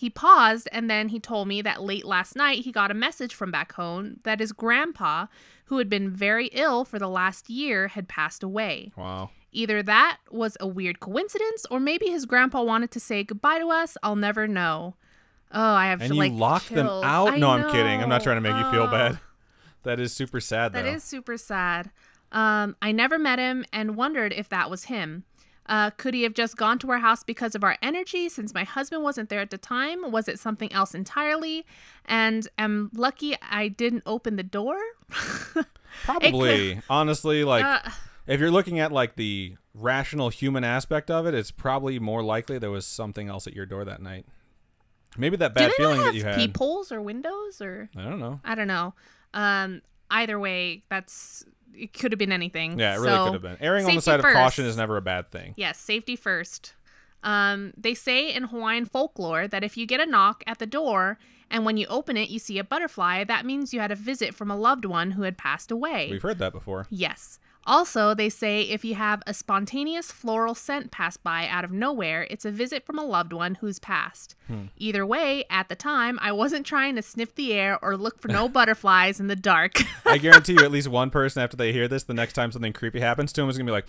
He paused and then he told me that late last night he got a message from back home that his grandpa, who had been very ill for the last year, had passed away. Wow. Either that was a weird coincidence or maybe his grandpa wanted to say goodbye to us. I'll never know. Oh, I have And to you like locked them out? I no, I'm kidding. I'm not trying to make you feel bad. [LAUGHS] That is super sad though. That is super sad. Um, I never met him and wondered if that was him. Uh, could he have just gone to our house because of our energy since my husband wasn't there at the time? Was it something else entirely? And am lucky I didn't open the door? [LAUGHS] Probably. Honestly, like Uh, if you're looking at like the rational human aspect of it, it's probably more likely there was something else at your door that night. Maybe that bad feeling that have you had. peepholes or windows or I don't know. I don't know. Um, either way, that's it could have been anything. Yeah, it really So, could have been. Erring on the side of caution is never a bad thing. Yes, safety first. Um, they say in Hawaiian folklore that if you get a knock at the door and when you open it you see a butterfly, that means you had a visit from a loved one who had passed away. We've heard that before. Yes. Also, they say if you have a spontaneous floral scent pass by out of nowhere, it's a visit from a loved one who's passed. Hmm. Either way, at the time, I wasn't trying to sniff the air or look for no [LAUGHS] butterflies in the dark. I guarantee you, at [LAUGHS] least one person after they hear this, the next time something creepy happens to them is gonna be like,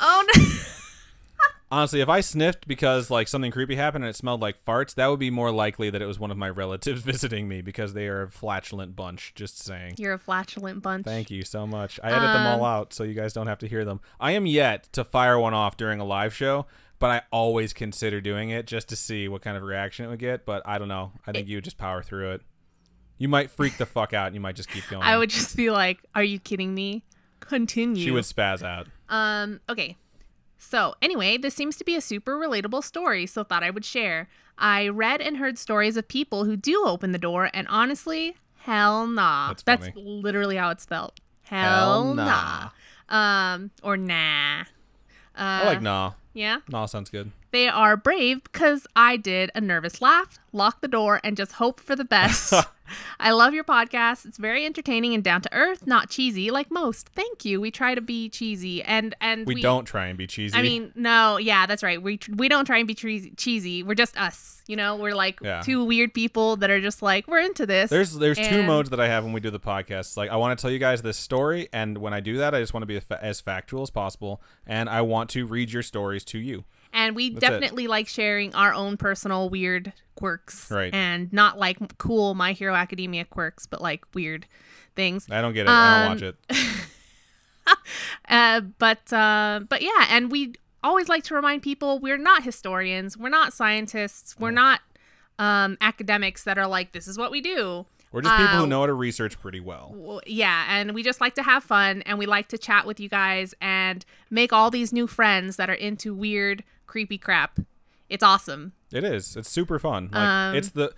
oh no. [LAUGHS] honestly, if I sniffed because like something creepy happened and it smelled like farts, that would be more likely that it was one of my relatives [LAUGHS] visiting me because they are a flatulent bunch. Just saying. You're a flatulent bunch. Thank you so much. I edit them all Um, out so you guys don't have to hear them. I am yet to fire one off during a live show, but I always consider doing it just to see what kind of reaction it would get. But I don't know. I think you would just power through it. You might freak the fuck out and you might just keep going. I would just be like, "Are you kidding me?" Continue. She would spaz out. Um. Okay. So anyway, this seems to be a super relatable story, so thought I would share. I read and heard stories of people who do open the door, and honestly, hell nah. That's funny. literally how it's spelled. Hell, Hell nah. Um. Or nah. Uh, I like nah. Yeah. Nah sounds good. They are brave because I did a nervous laugh, locked the door, and just hope for the [LAUGHS] best. I love your podcast. It's very entertaining and down to earth, not cheesy like most. Thank you. We try to be cheesy and and We, don't try and be cheesy. I mean, no, yeah, that's right. We we don't try and be cheesy. cheesy. We're just us. You know, we're like Yeah. two weird people that are just like we're into this. There's there's two modes that I have when we do the podcast. Like I want to tell you guys this story, and when I do that, I just want to be as factual as possible, and I want to read your stories to you. And we That's it. definitely like sharing our own personal weird quirks, Right. And not like cool My Hero Academia quirks, but like weird things. I don't get it. I Um, don't watch it. [LAUGHS] Uh, but uh, but yeah, and we always like to remind people we're not historians, we're not scientists, we're not um, academics that are like this is what we do. We're just people Uh, who know how to research pretty well. Well, yeah, and we just like to have fun and we like to chat with you guys and make all these new friends that are into weird, creepy crap. It's awesome. It is. It's super fun. Like Um, it's the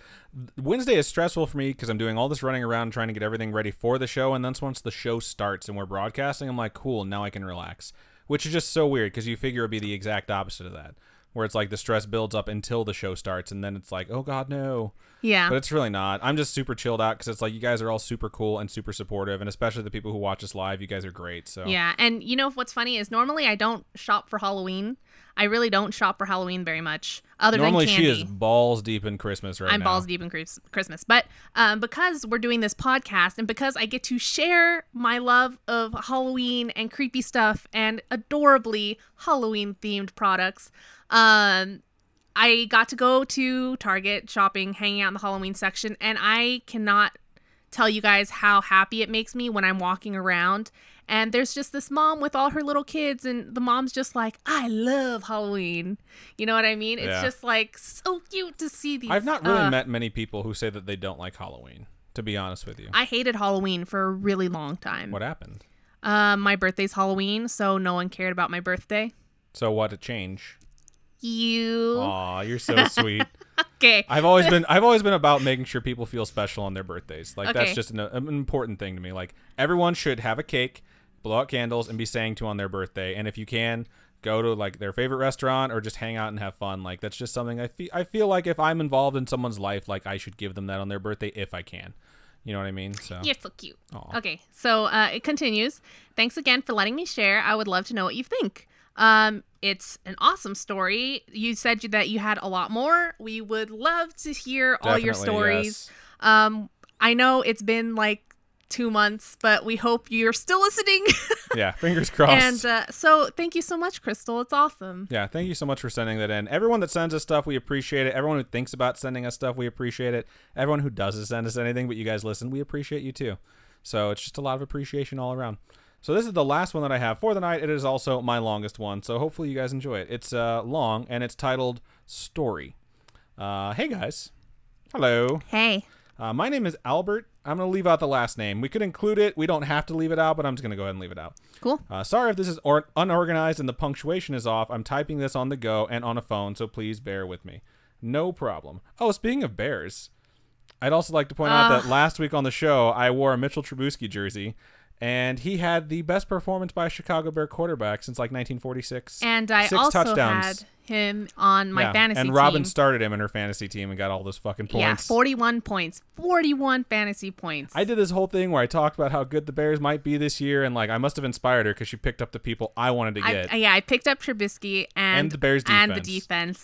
Wednesday is stressful for me because I'm doing all this running around trying to get everything ready for the show, and then once the show starts and we're broadcasting, I'm like, cool, now I can relax. Which is just so weird because you figure it'd be the exact opposite of that, where it's like the stress builds up until the show starts, and then it's like, oh god, no. Yeah. But it's really not. I'm just super chilled out because it's like you guys are all super cool and super supportive, and especially the people who watch us live, you guys are great. So Yeah, and you know what's funny is normally I don't shop for Halloween. I really don't shop for Halloween very much, other normally than she is balls deep in Christmas right I'm now. balls deep in Chris- Christmas, but um, because we're doing this podcast and because I get to share my love of Halloween and creepy stuff and adorably Halloween themed products, um, I got to go to Target shopping, hanging out in the Halloween section, and I cannot tell you guys how happy it makes me when I'm walking around and there's just this mom with all her little kids and the mom's just like I love Halloween. You know what I mean? It's Yeah. just like so cute to see these I've not really uh, met many people who say that they don't like Halloween. To be honest with you, I hated Halloween for a really long time. what happened? Um, my birthday's Halloween, so no one cared about my birthday. So what a change. You Aw, you're so [LAUGHS] sweet. okay? I've always been I've always been about making sure people feel special on their birthdays. Like Okay. that's just an, an important thing to me. Like everyone should have a cake, blow out candles, and be sang to on their birthday. And if you can, go to like their favorite restaurant or just hang out and have fun. Like that's just something I feel I feel like if I'm involved in someone's life, like I should give them that on their birthday if I can. You know what I mean? So You're so cute. Aw. Okay, so uh, it continues. Thanks again for letting me share. I would love to know what you think. Um, it's an awesome story. You said that you had a lot more. We would love to hear all your stories. yes. Um, I know it's been like two months, but we hope you're still listening. [LAUGHS] yeah, fingers crossed. and uh, so, thank you so much, Crystal. It's awesome. Yeah, thank you so much for sending that in. Everyone that sends us stuff, we appreciate it. Everyone who thinks about sending us stuff, we appreciate it. Everyone who doesn't send us anything, but you guys listen, we appreciate you too. So it's just a lot of appreciation all around. So this is the last one that I have for the night. It is also my longest one, so hopefully you guys enjoy it. It's uh, long and it's titled Story. Uh, hey guys, hello. Hey. Uh, my name is Albert. I'm gonna leave out the last name. We could include it. We don't have to leave it out, but I'm just gonna go ahead and leave it out. Cool. Uh, sorry if this is or- unorganized and the punctuation is off. I'm typing this on the go and on a phone, so please bear with me. No problem. Oh, speaking of bears, I'd also like to point out that last week on the show, I wore a Mitchell Trubisky jersey, and he had the best performance by a Chicago Bear quarterback since like 1946. And I Six also touchdowns. had him on my Yeah, fantasy and Robin team. started him in her fantasy team and got all those fucking points. Yeah, 41 points. 41 fantasy points. I did this whole thing where I talked about how good the Bears might be this year, and like I must have inspired her because she picked up the people I wanted to get. I- yeah, I picked up Trubisky and, And the Bears and the defense.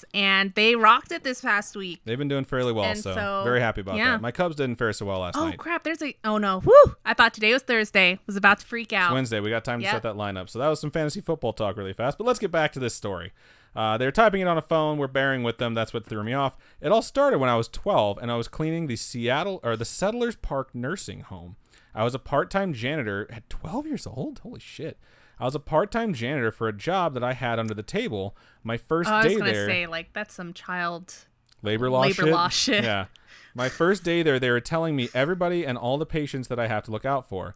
defense, and they rocked it this past week. They've been doing fairly well, so, so, very happy about yeah. that. My Cubs didn't fare so well last Oh night. crap! There's a oh no! Woo! I thought today was Thursday. Was about to freak out. Wednesday, we got time to set that lineup. So that was some fantasy football talk really fast. But let's get back to this story. Uh, they're typing it on a phone. We're bearing with them. That's what threw me off. It all started when I was 12 and I was cleaning the Seattle or the Settlers Park nursing home. I was a part-time janitor at 12 years old. Holy shit! I was a part-time janitor for a job that I had under the table. My first Oh, I was day gonna there. say like that's some child. labor law labor shit. law shit. Yeah. My first day there, they were telling me everybody and all the patients that I have to look out for.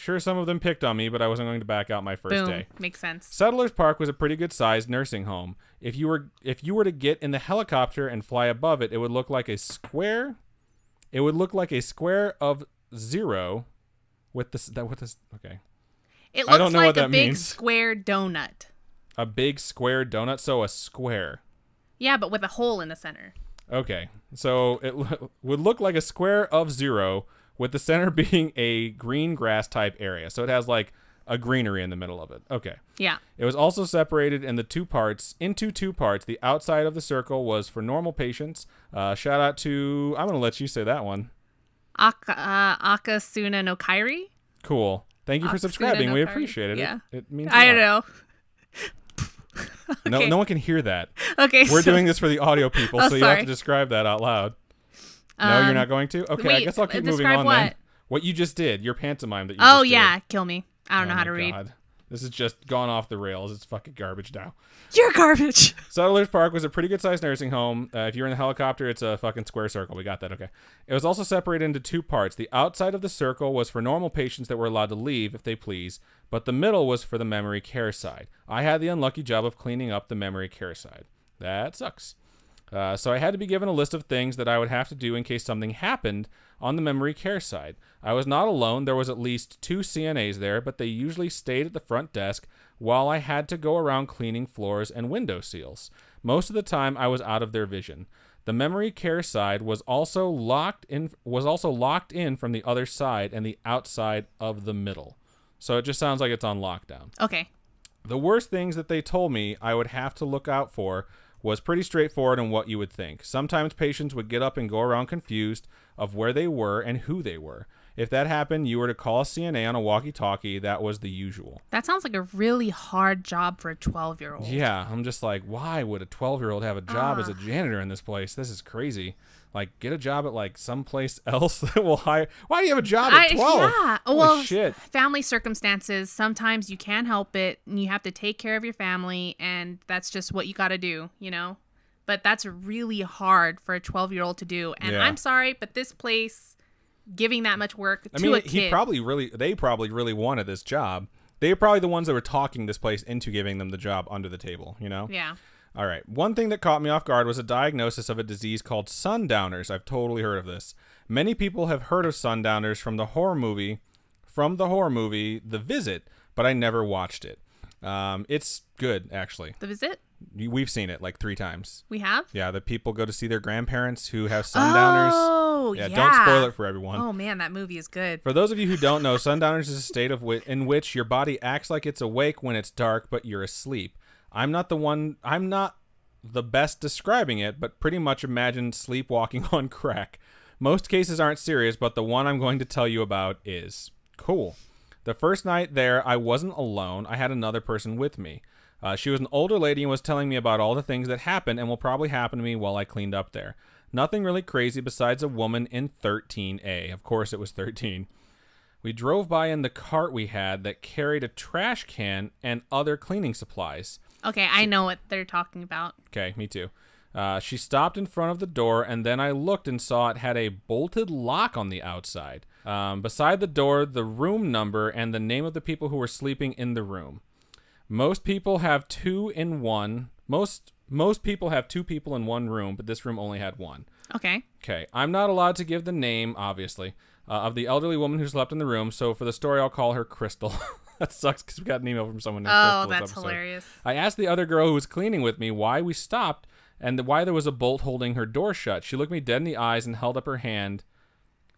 Sure, some of them picked on me, but I wasn't going to back out my first Boom. day. Makes sense. Settlers Park was a pretty good sized nursing home. If you were if you were to get in the helicopter and fly above it, it would look like a square. It would look like a square of zero, with this that with this okay It looks I don't know like what a big means. square donut. a big square donut, so a square. Yeah, but with a hole in the center. Okay, so it lo- would look like a square of zero, with the center [LAUGHS] being a green grass type area. So it has like a greenery in the middle of it. Okay. Yeah. It was also separated in the two parts into two parts. The outside of the circle was for normal patients. Uh, shout out to I'm gonna let you say that one. Aka, uh, Akasuna no Kairi? Cool. Thank you for subscribing. no We appreciate it. Yeah. It, it means. a I don't know. No, [LAUGHS] Okay. no one can hear that. Okay. We're so- doing this for the audio people, Oh, so you have to describe that out loud. No, you're Um, not going to. Okay, I guess I'll keep moving on then. what? What you just did, your pantomime that you Oh just did. yeah, kill me. I don't Oh know how to read. God. This has just gone off the rails. It's fucking garbage now. You're garbage. [LAUGHS] Settlers Park was a pretty good sized nursing home. Uh, if you're in the helicopter, it's a fucking square circle. We got that. Okay. It was also separated into two parts. The outside of the circle was for normal patients that were allowed to leave if they please, but the middle was for the memory care side. I had the unlucky job of cleaning up the memory care side. That sucks. Uh, so I had to be given a list of things that I would have to do in case something happened on the memory care side. I was not alone. There was at least two CNAs there, but they usually stayed at the front desk while I had to go around cleaning floors and window seals. Most of the time I was out of their vision. The memory care side was also locked in was also locked in from the other side and the outside of the middle. So it just sounds like it's on lockdown. Okay. The worst things that they told me I would have to look out for was pretty straightforward in what you would think. Sometimes patients would get up and go around confused of where they were and who they were. If that happened, you were to call a CNA on a walkie talkie. That was the usual. That sounds like a really hard job for a 12 year old. Yeah, I'm just like, why would a 12 year old have a job as ah. a janitor in this place? This is crazy. Like, get a job at like someplace [LAUGHS] else that will hire. Why do you have a job at 12? yeah. Holy well, shit. family circumstances, sometimes you can't help it and you have to take care of your family and that's just what you got to do, you know? But that's really hard for a 12 year old to do. And Yeah. I'm sorry, but this place giving that much work I to mean, a kid. he probably really, they probably really wanted this job. They were probably the ones that were talking this place into giving them the job under the table, you know? yeah. All right. One thing that caught me off guard was a diagnosis of a disease called sundowners. I've totally heard of this. Many people have heard of sundowners from the horror movie, from the horror movie The Visit, but I never watched it. Um, it's good actually. The visit We've seen it like three times. we have? Yeah, the people go to see their grandparents who have sundowners. Oh, yeah, yeah. don't spoil it for everyone. Oh man, that movie is good. For those of you who don't know, sundowners is a state of in which your body acts like it's awake when it's dark, but you're asleep. I'm not the one. I'm not the best describing it, but pretty much imagine sleepwalking [LAUGHS] on crack. Most cases aren't serious, but the one I'm going to tell you about is cool. The first night there, I wasn't alone. I had another person with me. Uh, she was an older lady and was telling me about all the things that happened and will probably happen to me while I cleaned up there. Nothing really crazy besides a woman in 13A. Of course, it was 13. We drove by in the cart we had that carried a trash can and other cleaning supplies. Okay, I know what they're talking about. Okay, me too. Uh, she stopped in front of the door, and then I looked and saw it had a bolted lock on the outside. Um, beside the door, the room number and the name of the people who were sleeping in the room. Most people have two in one. Most most people have two people in one room, but this room only had one. Okay. Okay, I'm not allowed to give the name, obviously, uh, of the elderly woman who slept in the room. So for the story, I'll call her Crystal. [LAUGHS] [LAUGHS] that sucks because we got an email from someone named Oh, Crystal. that's hilarious. I asked the other girl who was cleaning with me why we stopped and why there was a bolt holding her door shut. She looked me dead in the eyes and held up her hand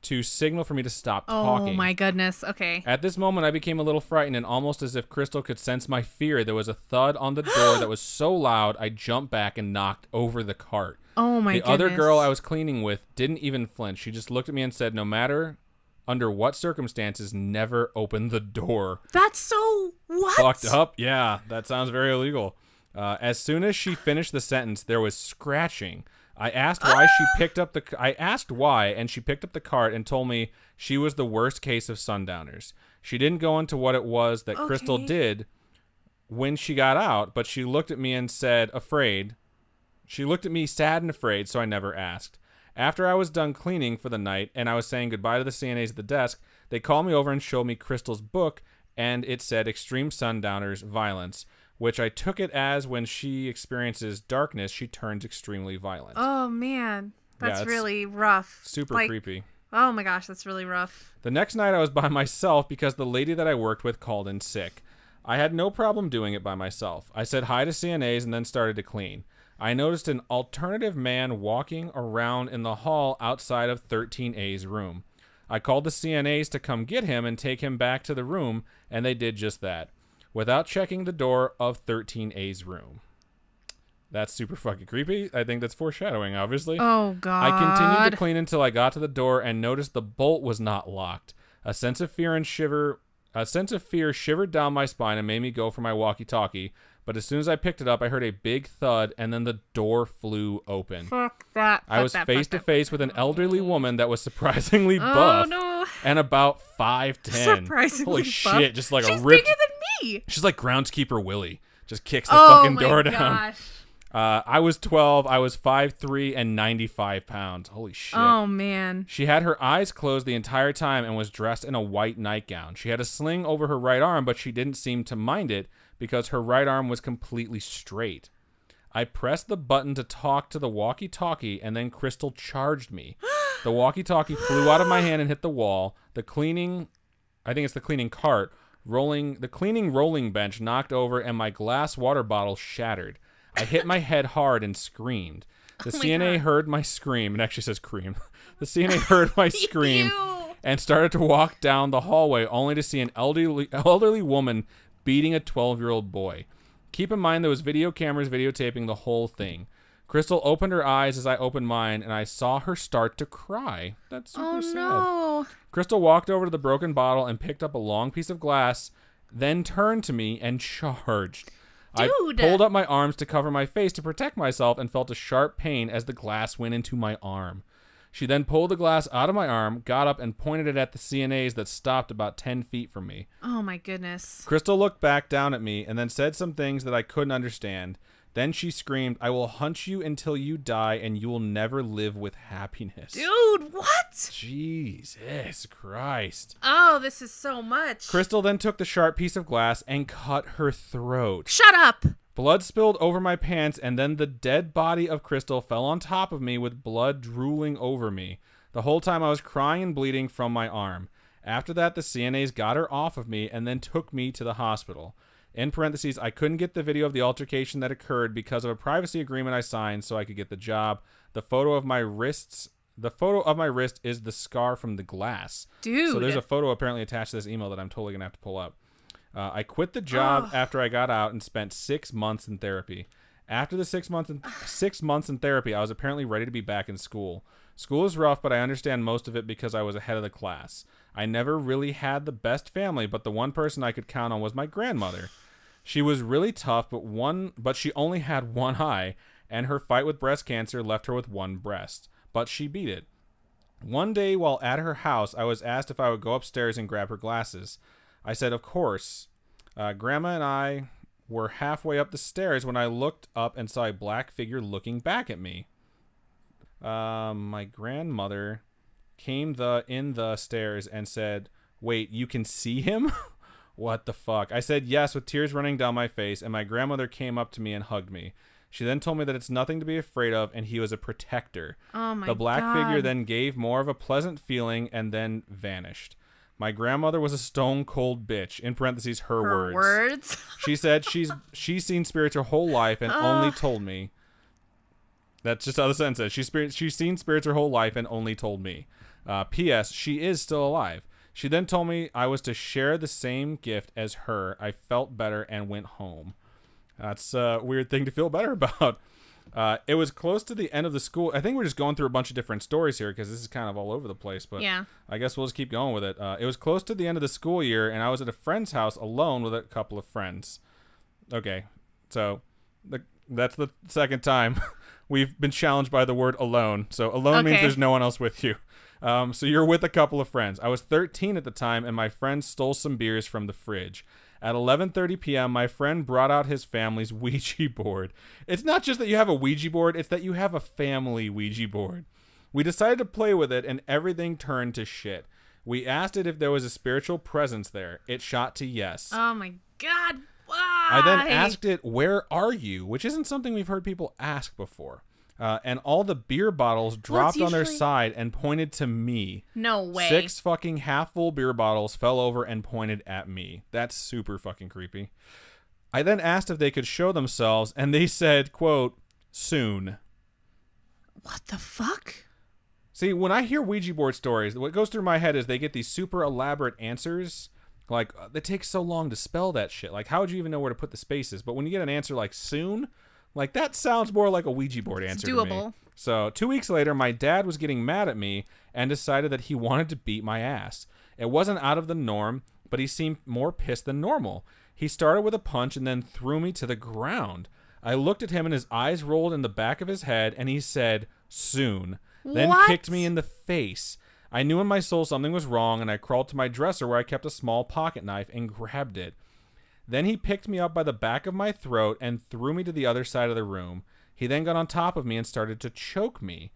to signal for me to stop Oh talking. Oh my goodness. Okay. At this moment, I became a little frightened, and almost as if Crystal could sense my fear, there was a thud on the door that was [GASPS] so loud I jumped back and knocked over the cart. Oh my the goodness. other girl I was cleaning with didn't even flinch. She just looked at me and said, "No matter under what circumstances, never open the door." That's so what? Fucked up. Yeah, that sounds very illegal. Uh, as soon as she finished the sentence, there was scratching. I asked why she picked up the. I asked why, and she picked up the cart and told me she was the worst case of sundowners. She didn't go into what it was that Crystal did when she got out, but she looked at me and said, afraid. She looked at me sad and afraid, so I never asked. After I was done cleaning for the night and I was saying goodbye to the CNAs at the desk, they called me over and showed me Crystal's book, and it said Extreme Sundowners Violence, which I took it as when she experiences darkness, she turns extremely violent. Oh man. That's it's really rough. Super Like, creepy. Oh my gosh, that's really rough. The next night I was by [LAUGHS] myself because the lady that I worked with called in sick. I had no problem doing it by myself. I said hi to CNAs and then started to clean. I noticed an alternative man walking around in the hall outside of 13A's room. I called the CNAs to come get him and take him back to the room, and they did just that, without checking the door of 13A's room. That's super fucking creepy. I think that's foreshadowing, obviously. Oh god. I continued to clean until I got to the door and noticed the bolt was not locked. A sense of fear and shiver a sense of fear shivered down my spine and made me go for my walkie-talkie, but as soon as I picked it up, I heard a big thud and then the door flew open. Fuck that. I fuck was that, face to that. face with an elderly woman that was surprisingly Oh buff no. and about 5'10. Surprisingly Holy buff. shit, just like She's a ripped bigger than he? She's like groundskeeper Willie. Just kicks the Oh fucking door down. gosh. Uh, I was 12. I was 5'3 and 95 pounds. Holy shit. Oh man. She had her eyes closed the entire time and was dressed in a white nightgown. She had a sling over her right arm, but she didn't seem to mind it because her right arm was completely straight. I pressed the button to talk to the walkie talkie, and then Crystal charged me. [GASPS] The walkie talkie flew out of my hand and hit the wall. The cleaning, I think it's the cleaning cart, rolling, the cleaning rolling bench knocked over, and my glass water bottle shattered. I hit my head hard and screamed. [LAUGHS] The Oh CNA God. heard my scream. It actually says cream. [LAUGHS] The CNA heard my [LAUGHS] scream and started to walk down the hallway only to see an elderly elderly woman beating a 12-year-old boy. Keep in mind there was video cameras videotaping the whole thing. Crystal opened her eyes as I opened mine and I saw her start to cry. That's super Oh sad. no. Crystal walked over to the broken bottle and picked up a long piece of glass, then turned to me and charged. Dude. I pulled up my arms to cover my face to protect myself and felt a sharp pain as the glass went into my arm. She then pulled the glass out of my arm, got up, and pointed it at the CNAs that stopped about 10 feet from me. Oh my goodness. Crystal looked back down at me and then said some things that I couldn't understand. Then she screamed, I will hunt you until you die and you will never live with happiness. Dude, what? Jesus Christ. Oh, this is so much. Crystal then took the sharp piece of glass and cut her throat. Shut up. Blood spilled over my pants, and then the dead body of Crystal fell on top of me with blood drooling over me. The whole time I was crying and bleeding from my arm. After that, the CNAs got her off of me and then took me to the hospital. In parentheses, I couldn't get the video of the altercation that occurred because of a privacy agreement I signed so I could get the job. The photo of my wrists, the photo of my wrist is the scar from the glass. Dude. So there's a photo apparently attached to this email that I'm totally gonna have to pull up. Uh, I quit the job after I got out and spent six months in therapy. After the six months in six months in therapy, I was apparently ready to be back in school. School is rough, but I understand most of it because I was ahead of the class. I never really had the best family, but the one person I could count on was my grandmother. She was really tough, but one but she only had [LAUGHS] one eye, and her fight with breast cancer left her with one breast. But she beat it. One day while at her house, I was asked if I would go upstairs and grab her glasses. I said, Of course. Uh, Grandma and I were halfway up the stairs when I looked up and saw a black figure looking back at me. Um, my grandmother came the in the stairs and said, "Wait, you can see him?" [LAUGHS] what the fuck? I said yes with tears running down my face, and my grandmother came up to me and hugged me. She then told me that it's nothing to be afraid of, and he was a protector. oh my The black God. figure then gave more of a pleasant feeling and then vanished. My grandmother was a stone cold bitch. In parentheses, her, Her words. words. [LAUGHS] She said she's she's seen spirits her whole life and only told me. That's just how the sentence says. She's spirit, she's seen spirits her whole life and only told me. Uh, P.S. She is still alive. She then told me I was to share the same gift as her. I felt better and went home. That's a weird thing to feel better [LAUGHS] about. Uh, it was close to the end of the school. I think we're just going through a bunch of different stories here because this is kind of all over the place. But Yeah. I guess we'll just keep going with it. Uh, it was close to the end of the school year, and I was at a friend's house alone with a couple of friends. Okay, so the, that's the second time [LAUGHS] we've been challenged by the word alone. So alone means there's no one else with you. Um, so you're with a couple of friends. I was 13 at the time, and my friend stole some beers from the fridge. At 11:30 p.m., my friend brought out his family's [LAUGHS] Ouija board. It's not just that you have a Ouija board; it's that you have a family Ouija board. We decided to play with it, and everything turned to shit. We asked it if there was a spiritual presence there. It shot to yes. Oh my God. Why? I then asked it, "Where are you?" Which isn't something we've heard people ask before. Uh, and all the beer bottles dropped on their side and pointed to me. No way. Six fucking half full beer bottles fell over and pointed at me. That's super fucking creepy. I then asked if they could show themselves, and they said, quote, soon. What the fuck? See, when I hear Ouija board stories, what goes through my head is they get these super elaborate answers. Like, uh, it takes so long to spell that shit. Like, how would you even know where to put the spaces? But when you get an answer like soon, like, that sounds more like a Ouija board answer. to me. doable. So, two weeks later, my dad was getting mad at me and decided that he wanted to beat my ass. It wasn't out of the norm, but he seemed more pissed than normal. He started with a punch and then threw me to the ground. I looked at him and his eyes rolled in the back of his head and he said, Soon. Then What? kicked me in the face. I knew in my soul something was wrong and I crawled to my dresser where I kept a small pocket knife and grabbed it. Then he picked me up by the back of my throat and threw me to the other side of the room. He then got on top of me and started to choke me.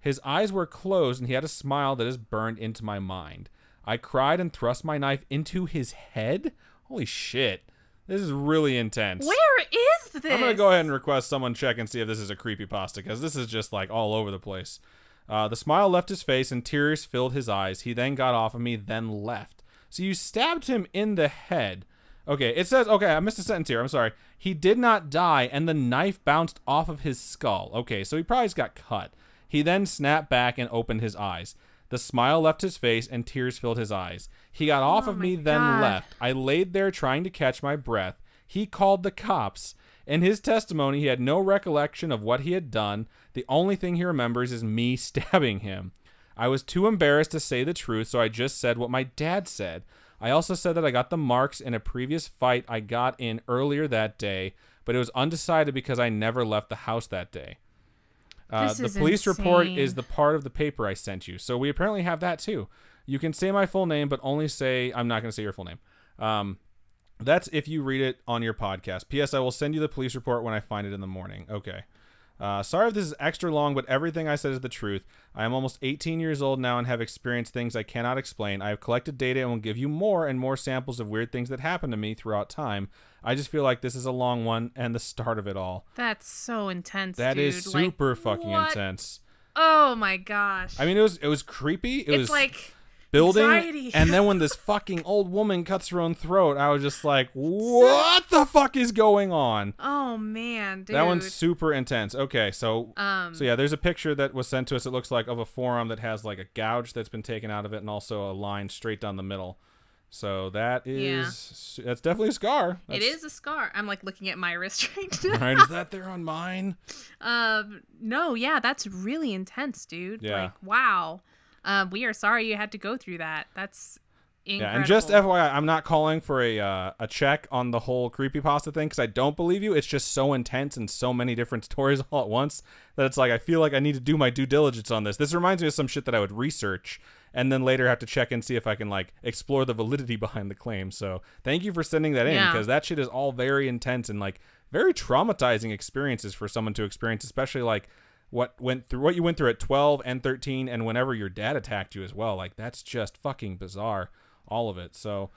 His eyes were closed and he had a smile that is burned into my mind. I cried and thrust my knife into his head. Holy shit. This is really intense. Where is this? I'm gonna go ahead and request someone check and see if this is a creepy pasta because this is just like all over the place. Uh, the smile left his face and tears filled his eyes. He then got off of me, then left. So you stabbed him in the head. Okay, it says okay. I missed a sentence here. I'm sorry. He did not die, and the knife bounced off of his skull. Okay, so he probably just got cut. He then snapped back and opened his eyes. The smile left his face and tears filled his eyes. He got off Oh of me, then left. I laid there trying to catch my breath. He called the cops. In his testimony, he had no recollection of what he had done. The only thing he remembers is me [LAUGHS] stabbing him. I was too embarrassed to say the truth, so I just said what my dad said. I also said that I got the marks in a previous fight I got in earlier that day, but it was undecided because I never left the house that day. Uh, the police report is the part of the paper I sent you. So we apparently have that too. You can say my full name, but only say I'm not going to say your full name. Um, that's if you read it on your podcast. P.S. I will send you the police report when I find it in the morning. Okay. Uh, sorry if this is extra long, but everything I said is the truth. I am almost 18 years old now and have experienced things I cannot explain. I have collected data and will give you more and more samples of weird things that happened to me throughout time. I just feel like this is a long one and the start of it all. That's so intense. That dude. is Like, super fucking what? intense. Oh my gosh. I mean, it was it was creepy. It it's was like building, anxiety. and then when this [LAUGHS] fucking old woman cuts her own throat, I was just like, [LAUGHS] "What the fuck is going on?" oh man, dude. That one's super intense. Okay, so um so yeah, there's a picture that was sent to us. It looks like of a forearm that has like a gouge that's been taken out of it, and also a line straight down the middle. So that is that's definitely a scar. it That's- is a scar. I'm like looking at my wrist [LAUGHS] right now. right, is that there on mine? um no, yeah, that's really intense, dude. Yeah. Like wow. Um we are sorry you had to go through that. That's incredible. Yeah, and just FYI, I'm not calling for a uh, a check on the whole creepypasta thing because I don't believe you. It's just so intense and so many different [LAUGHS] stories all at once that it's like I feel like I need to do my due diligence on this. This reminds me of some shit that I would research and then later have to check and see if I can like explore the validity [LAUGHS] behind the claim. So thank you for sending that in Yeah. because that shit is all very intense and like very traumatizing experiences for someone to experience, especially like what went through what you went through at 12 and 13 and whenever your dad attacked you as well like that's just fucking bizarre all of it so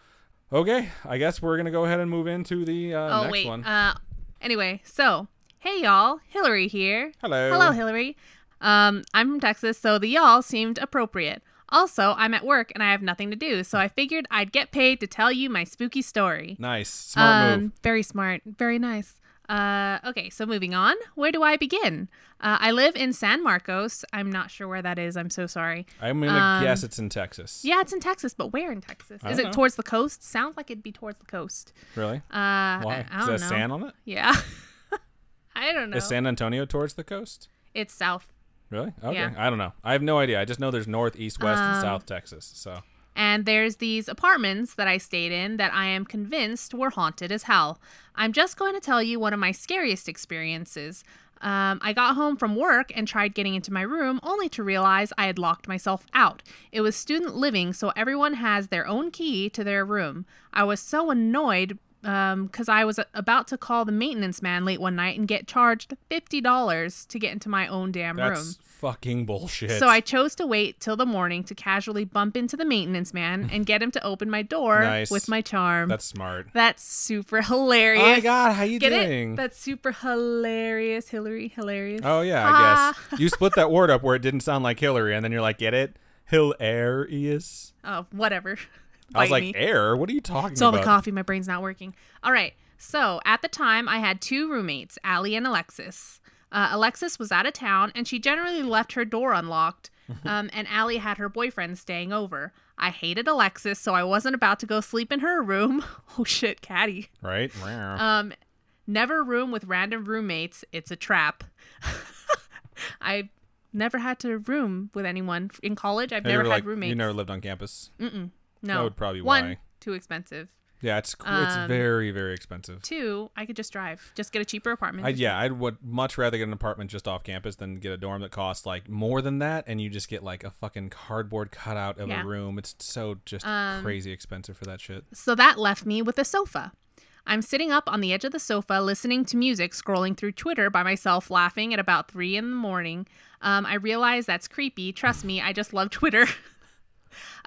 okay i guess we're gonna go ahead and move into the uh, Oh next wait. one Uh anyway, so hey y'all, Hillary here. hello Hello, Hillary. Um, I'm from Texas, so the y'all seemed appropriate. Also, I'm at work and I have nothing to do, so I figured I'd get paid to tell you my spooky story. nice smart um, move Very smart. Very nice. Uh, okay, so moving on. Where do I begin? Uh, I live in San Marcos. I'm not sure where that is. I'm so sorry. i'm gonna um, guess it's in texas Yeah, it's in Texas, but where in Texas? Is it know. towards the coast? Sounds like it'd be towards the coast. really Uh, why I, I is there know. sand on it Yeah. [LAUGHS] I don't know. is san antonio towards the coast it's south. really okay Yeah. i don't know i have no idea i just know there's north east west and Um, south texas so And there's these apartments that I stayed in that I am convinced were haunted as hell. I'm just going to tell you one of my scariest experiences. Um, I got home from work and tried getting into my room only to realize I had locked myself out. It was student living, so everyone has their own key to their room. I was so annoyed because I was about to call the maintenance man late one night and get charged $50 to get into my own damn room. fucking bullshit So I chose to wait till the morning to casually bump into the maintenance man and get him to open my door Nice. with my charm. that's smart That's super hilarious. oh my god how you Get doing it? That's super hilarious. Hillary, hilarious. Oh yeah, Ah. I guess you [LAUGHS] split that word up where it didn't sound like Hillary, and then you're like, get it, hilarious. Oh, whatever. I was like, me. air? What are you talking It's all about? the coffee. My brain's not working. All right. So at the time, I had two roommates, Allie and Alexis. Uh, Alexis was out of town, and she generally left her door unlocked. [LAUGHS] Um, and Allie had her boyfriend staying over. I hated Alexis, so I wasn't about to go sleep in her room. [LAUGHS] Oh shit, Caddy. Right? [LAUGHS] Um, never room with random roommates. It's a trap. I never had to room with anyone in college. I've never ever, had like, roommates. You never lived on campus. No, That would probably one why. too expensive. Yeah, it's it's Um, very very expensive. Two, I could just drive. Just get a cheaper apartment. I, yeah, I would much rather get an apartment just off campus than get a dorm that costs like more than that, and you just get like a fucking cardboard cutout of Yeah. a room. It's so just Um, crazy expensive for that shit. So that left me with a sofa. I'm sitting up on the edge of the sofa listening to music, scrolling through Twitter by myself, laughing at about three in the morning. Um, I realize that's creepy. Trust me, I just love Twitter. [LAUGHS]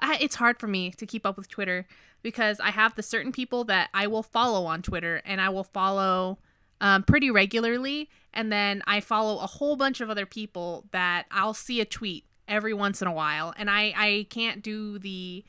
I, it's hard for me to keep up with Twitter because I have the certain people that I will follow on Twitter and I will follow um, pretty regularly. And then I follow a whole bunch of other people that I'll see a tweet every once in a while. And I, I can't do the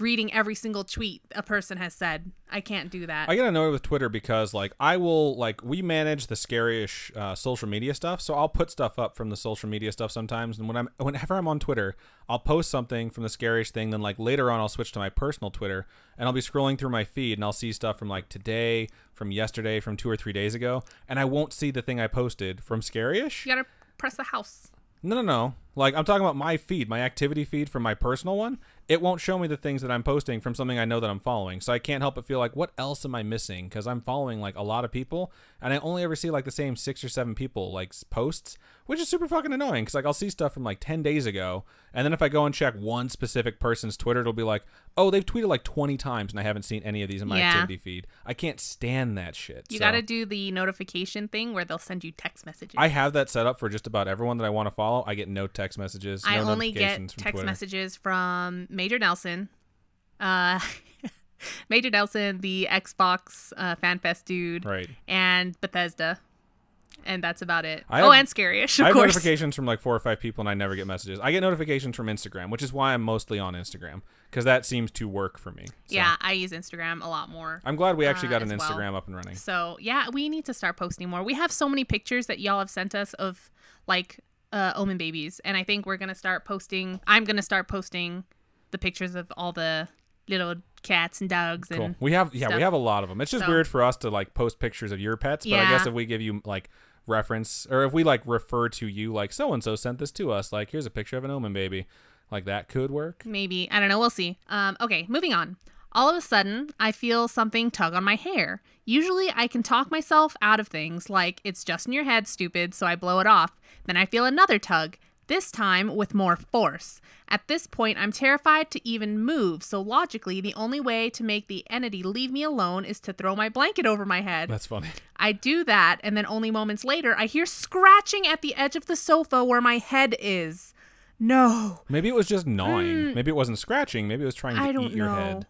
reading every single tweet a person has said. I can't do that. I get annoyed with Twitter because like I will like we manage the Scaryish uh, social media stuff, so I'll put stuff up from the social media stuff sometimes. And when I'm whenever I'm on Twitter, I'll post something from the Scaryish thing. Then like later on, I'll switch to my personal Twitter and I'll be scrolling through my feed and I'll see stuff from like today, from yesterday, from two or three days ago, and I won't see the thing I posted from Scaryish. you gotta press the house. No, no, no. Like I'm talking about my feed, my activity feed from my personal one. It won't show me the things that I'm posting from something I know that I'm following. So I can't help but feel like, what else am I missing? Because I'm following like a lot of people, and I only ever see like the same six or seven people like posts, which is super fucking annoying. Because like I'll see stuff from like ten days ago, and then if I go and check one specific person's Twitter, it'll be like, oh, they've tweeted like 20 times, and I haven't seen any of these in my Yeah. activity feed. I can't stand that shit. You So- gotta do the notification thing where they'll send you text messages. I have that set up for just about everyone that I want to follow. I get no text messages. I no only get text Twitter. messages from Major Nelson, uh, [LAUGHS] Major Nelson, the Xbox uh, FanFest dude, Right. and Bethesda, and that's about it. I oh, have- and Scaryish, of I have course. notifications from like four or five people, and I never get messages. I get notifications from Instagram, which is why I'm mostly on Instagram because that seems to work for me. So, Yeah, I use Instagram a lot more. I'm glad we actually Uh, got an as well. Instagram up and running. So yeah, we need to start posting more. We have so many pictures that y'all have sent us of like uh, omen babies, and I think we're gonna start posting. I'm gonna start posting the pictures of all the little cats and dogs Cool. and We have yeah, stuff. we have a lot of them. It's just So- weird for us to like post pictures of your pets, but I guess if we give you like reference or if we like refer to you like so and so sent this to us, like here's a picture of an omen baby, like that could work. maybe I don't know. We'll see. Um, okay, moving on. All of a sudden, I feel something tug on my hair. Usually, I can talk myself out of things like it's just in your head, stupid, so I blow it off. Then I feel another tug, this time with more force. At this point, I'm terrified to even move, so logically, the only way to make the entity leave me alone is to throw my blanket over my head. That's funny. I do that, and then only moments later, I hear scratching at the edge of the sofa where my head is. No. Maybe it was just gnawing. Mm. Maybe it wasn't scratching. Maybe it was trying to. I don't eat your know. head.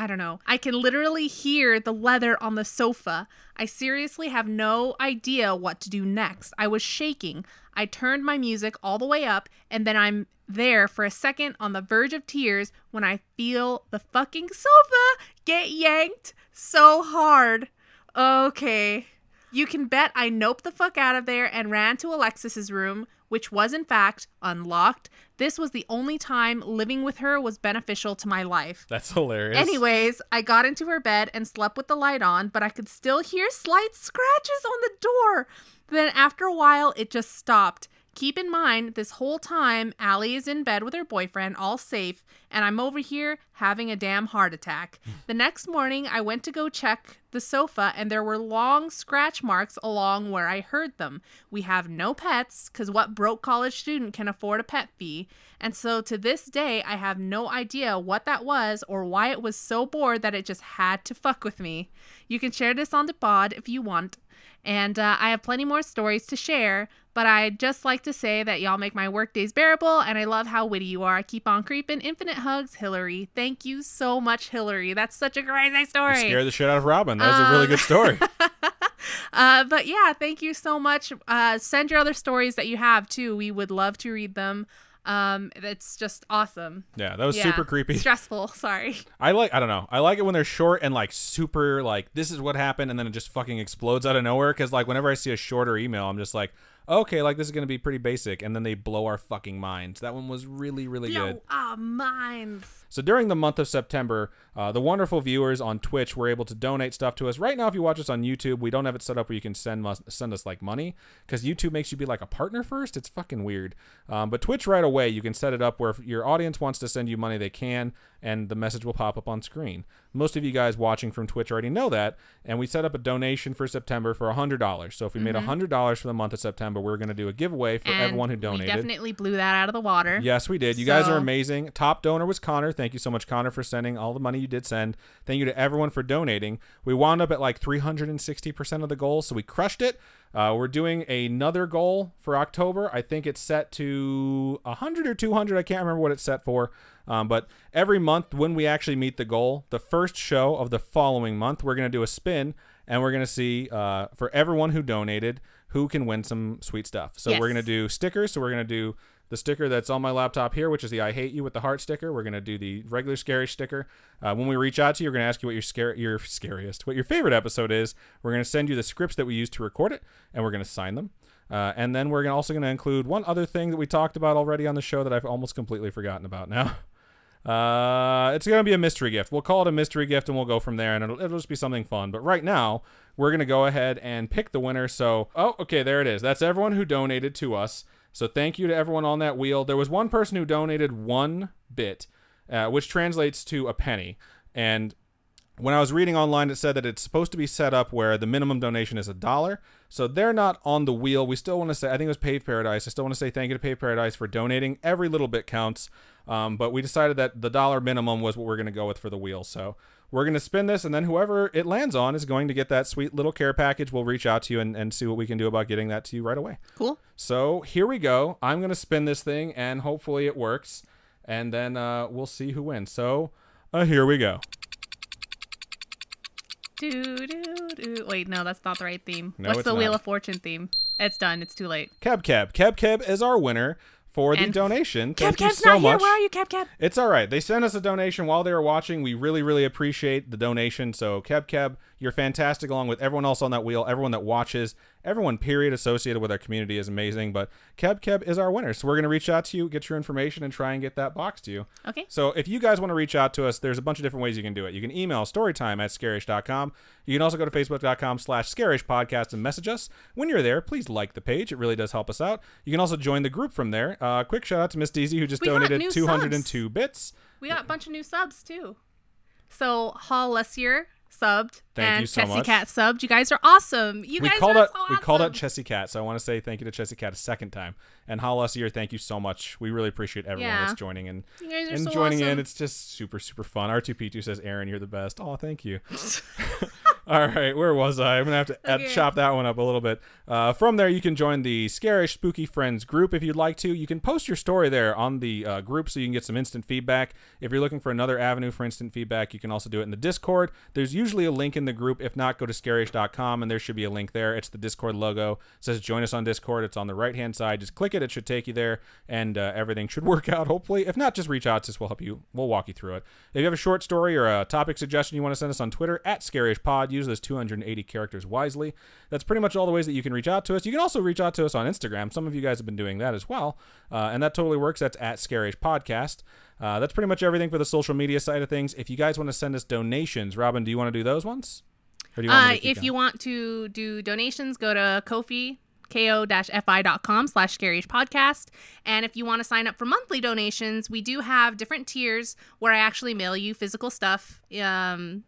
I don't know. I can literally hear the leather on the sofa. I seriously have no idea what to do next. I was shaking. I turned my music all the way up, and then I'm there for a second on the verge of tears when I feel the fucking sofa get yanked so hard. Okay. You can bet I noped the fuck out of there and ran to Alexis's room, which was in fact unlocked. This was the only time living with her was beneficial to my life. That's hilarious. Anyways, I got into her bed and slept with the light on, but I could still hear slight scratches on the door. Then after a while, it just stopped. Keep in mind, this whole time, Allie is in bed with her boyfriend, all safe, and I'm over here having a damn heart attack. [LAUGHS] the next morning, I went to go check the sofa, and there were long scratch marks along where I heard them. We have no pets, because what broke college student can afford a pet fee? And so to this day, I have no idea what that was or why it was so bored that it just had to fuck with me. You can share this on the pod if you want. And uh, I have plenty more stories to share, but I'd just like to say that y'all make my work days bearable, and I love how witty you are. I keep on creeping. Infinite hugs, Hillary. Thank you so much, Hillary. That's such a crazy You story. scared the shit out of Robin. That was a really Um, good story. [LAUGHS] Uh, but yeah, thank you so much. Uh, send your other stories that you have too. We would love to read them. Um, it's just awesome. Yeah, that was Yeah. super creepy. Stressful. [LAUGHS] Sorry. I like I don't know. I like it when they're short and like super like this is what happened and then it just fucking explodes out of nowhere cuz like whenever I see a shorter email I'm just like okay, like this is going to be pretty basic and then they blow our fucking minds. That one was really really good. Blow our minds. So during the month of September, uh, the wonderful viewers on Twitch were able to donate stuff to us. Right now, if you watch us on YouTube, we don't have it set up where you can send us, send us like money because YouTube makes you be like a partner first. It's fucking weird. Um, but Twitch right away, you can set it up where if your audience wants to send you money, they can, and the message will pop up on screen. Most of you guys watching from Twitch already know that, and we set up a donation for September for $100. So if we made $100 for the month of September, September, we're going to do a giveaway for And everyone who donated. We definitely blew that out of the water. Yes, we did. You guys are amazing. Top donor was Connor. Thank you so much, Connor, for sending all the money you did send. Thank you to everyone for donating. We wound up at like 360% of the goal, so we crushed it. Uh, we're doing another goal for October. I think it's set to 100 or 200. I can't remember what it's set for. Um, but every month, when we actually meet the goal, the first show of the following month, we're going to do a spin and we're going to see uh, for everyone who donated who can win some sweet stuff. So we're going to do stickers. So we're going to do the sticker that's on my laptop here, which is the "I hate you" with the heart sticker. We're gonna do the regular scary sticker. Uh, when we reach out to you, we're gonna ask you what your scare your scariest, what your favorite episode is. We're gonna send you the scripts that we used to record it, and we're gonna sign them. Uh, and then we're gonna, also going to include one other thing that we talked about already on the show that I've almost completely forgotten about now. [LAUGHS] Uh, it's going to be a mystery gift. We'll call it a mystery gift and we'll go from there and it'll, it'll just be something fun. But right now, we're going to go ahead and pick the winner. So, oh, okay, there it is. That's everyone who donated to us. So thank you to everyone on that wheel. There was one person who donated one bit, uh, which translates to a penny. And when I was reading online, it said that it's supposed to be set up where the minimum donation is a dollar. So they're not on the wheel. We still want to say, I think it was Pave Paradise. I still want to say thank you to Pave Paradise for donating. Every little bit counts. Um, but we decided that the dollar minimum was what we're going to go with for the wheel. So we're going to spin this, and then whoever it lands on is going to get that sweet little care package. We'll reach out to you and, and see what we can do about getting that to you right away. Cool. So here we go. I'm going to spin this thing, and hopefully it works. And then uh, we'll see who wins. So uh, here we go. Do, do, do. Wait, no, that's not the right theme. No, What's it's the Wheel of Fortune theme? It's done. It's too late. Keb Keb. Keb Keb is our winner for the And- donation. Cap Thank you Cap's so not here. much. Where are you, Cap Cap? It's all right. They sent us a donation while they were watching. We really, really appreciate the donation. So, Keb Keb, you're fantastic along with everyone else on that wheel, everyone that watches, everyone, period, associated with our community is amazing. But Keb Keb is our winner. So, we're going to reach out to you, get your information, and try and get that box to you. Okay. So if you guys want to reach out to us, there's a bunch of different ways you can do it. You can email storytime at scaryish.com. You can also go to facebook.com slash scaryish podcast and message us. When you're there, please like the page. It really does help us out. You can also join the group from there. Uh, quick shout out to Miss Deezy who just We donated new 202 bits. We got a bunch of new subs too. So Hall Lessier subbed Thank and you so Tessie much. Cat subbed. You guys are awesome. You we guys called are out so we called out awesome. Chessie Cat, so I want to say thank you to Chessy Cat a second time. And Hollusier, thank you so much. We really appreciate everyone Yeah. that's joining and You guys are and so joining in. It's just super super fun. R2P2 says, "Aaron, you're the best." Oh, thank you. [LAUGHS] All right, where was I? I'm gonna have to [LAUGHS] Okay. chop that one up a little bit. Uh, from there, you can join the Scaryish Spooky Friends group if you'd like to. You can post your story there on the uh, group so you can get some instant feedback. If you're looking for another avenue for instant feedback, you can also do it in the Discord. There's usually a link in the group. If not, go to scaryish.com and there should be a link there. It's the Discord logo. It says join us on Discord. It's on the right hand side. Just click it. It should take you there, and uh, everything should [LAUGHS] work out. Hopefully, if not, just reach out to us. We'll help you. We'll walk you through it. If you have a short story or a topic suggestion you want to send us on Twitter at ScaryishPod, use those 280 characters wisely. That's pretty much all the ways that you can reach out to us. You can also reach out to us on Instagram. Some of you guys have been doing that as well, uh, and that totally works. That's at Scaryish Podcast. Uh, that's pretty much everything for the social media side of things. If you guys want to send us donations, Robin, do you want to do those ones? Or do you want Uh, if going? you want to do donations, go to Kofi ko-fi.com slash scaryish podcast and if you want to sign up for monthly donations we do have different tiers where i actually mail you physical stuff um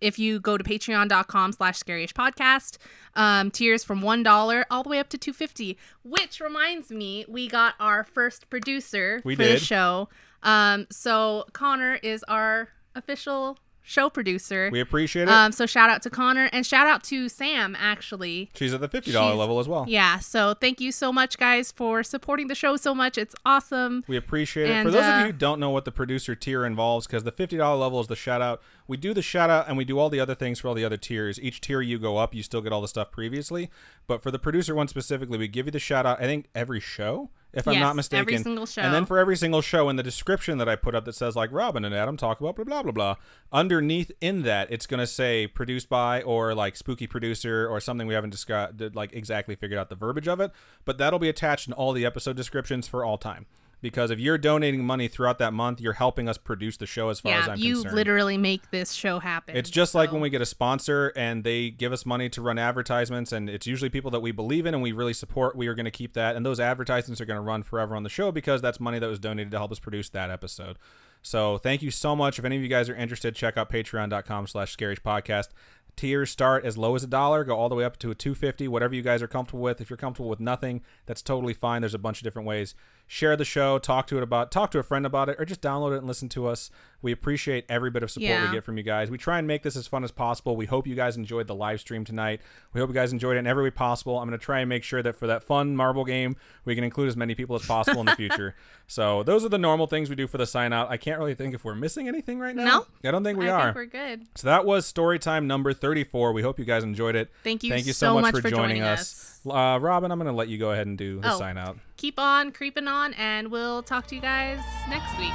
if you go to patreon.com slash scaryish podcast um, tiers from one dollar all the way up to 250 which reminds me we got our first producer We for the show. Um, so connor is our official show producer we appreciate it. um, so shout out to Connor and shout out to Sam actually. She's at the $50 she's- level as well. Yeah, so thank you so much guys for supporting the show so much. It's awesome. We appreciate it. For And, those of uh, you who don't know what the producer tier involves, because the $50 level is the shout out, we do the shout out and we do all the other things for all the other tiers. Each tier you go up, you still get all the stuff previously. But for the producer one specifically, we give you the shout out, I think, every show, if I'm not mistaken. every single show. And then for every single show in the description that I put up that says, like, Robin and Adam talk about blah, blah, blah, blah, underneath in that, it's going to say produced by or like spooky producer or something we haven't described, like exactly figured out the verbiage of it. But that'll be attached in all the episode descriptions for all time because if you're donating money throughout that month, you're helping us produce the show as far as I'm you concerned. You literally make this show happen. It's just like when we get a sponsor and they give us money to run advertisements, and it's usually people that we believe in and we really support. We are going to keep that, and those advertisements are going to run forever on the show because that's money that was donated to help us produce that episode. So thank you so much. If any of you guys are interested, check out patreon.com slash scaryish podcast. Tiers start as low as a dollar, go all the way up to a 250, whatever you guys are comfortable with. If you're comfortable with nothing, that's totally fine. There's a bunch of different ways. Share the show, talk to it about, talk to a friend about it, or just download it and listen to us. We appreciate every bit of support Yeah. we get from you guys. We try and make this as fun as possible. We hope you guys enjoyed the live stream tonight. We hope you guys enjoyed it in every way possible. I'm going to try and make sure that for that fun marble game, we can include as many people as possible in the future. [LAUGHS] So those are the normal things we do for the sign out. I can't really think if we're missing anything right now. No. I don't think we I are. think we're good. So that was story time number 34. We hope you guys enjoyed it. Thank you Thank you so, so much, much for, joining, joining us. Uh, Robin, I'm going to let you go ahead and do the Oh. sign out. Keep on creeping on, and we'll talk to you guys next week.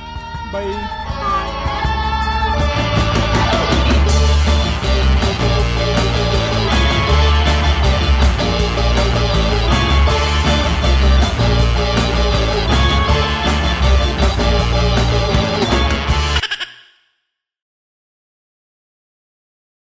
Bye. Bye.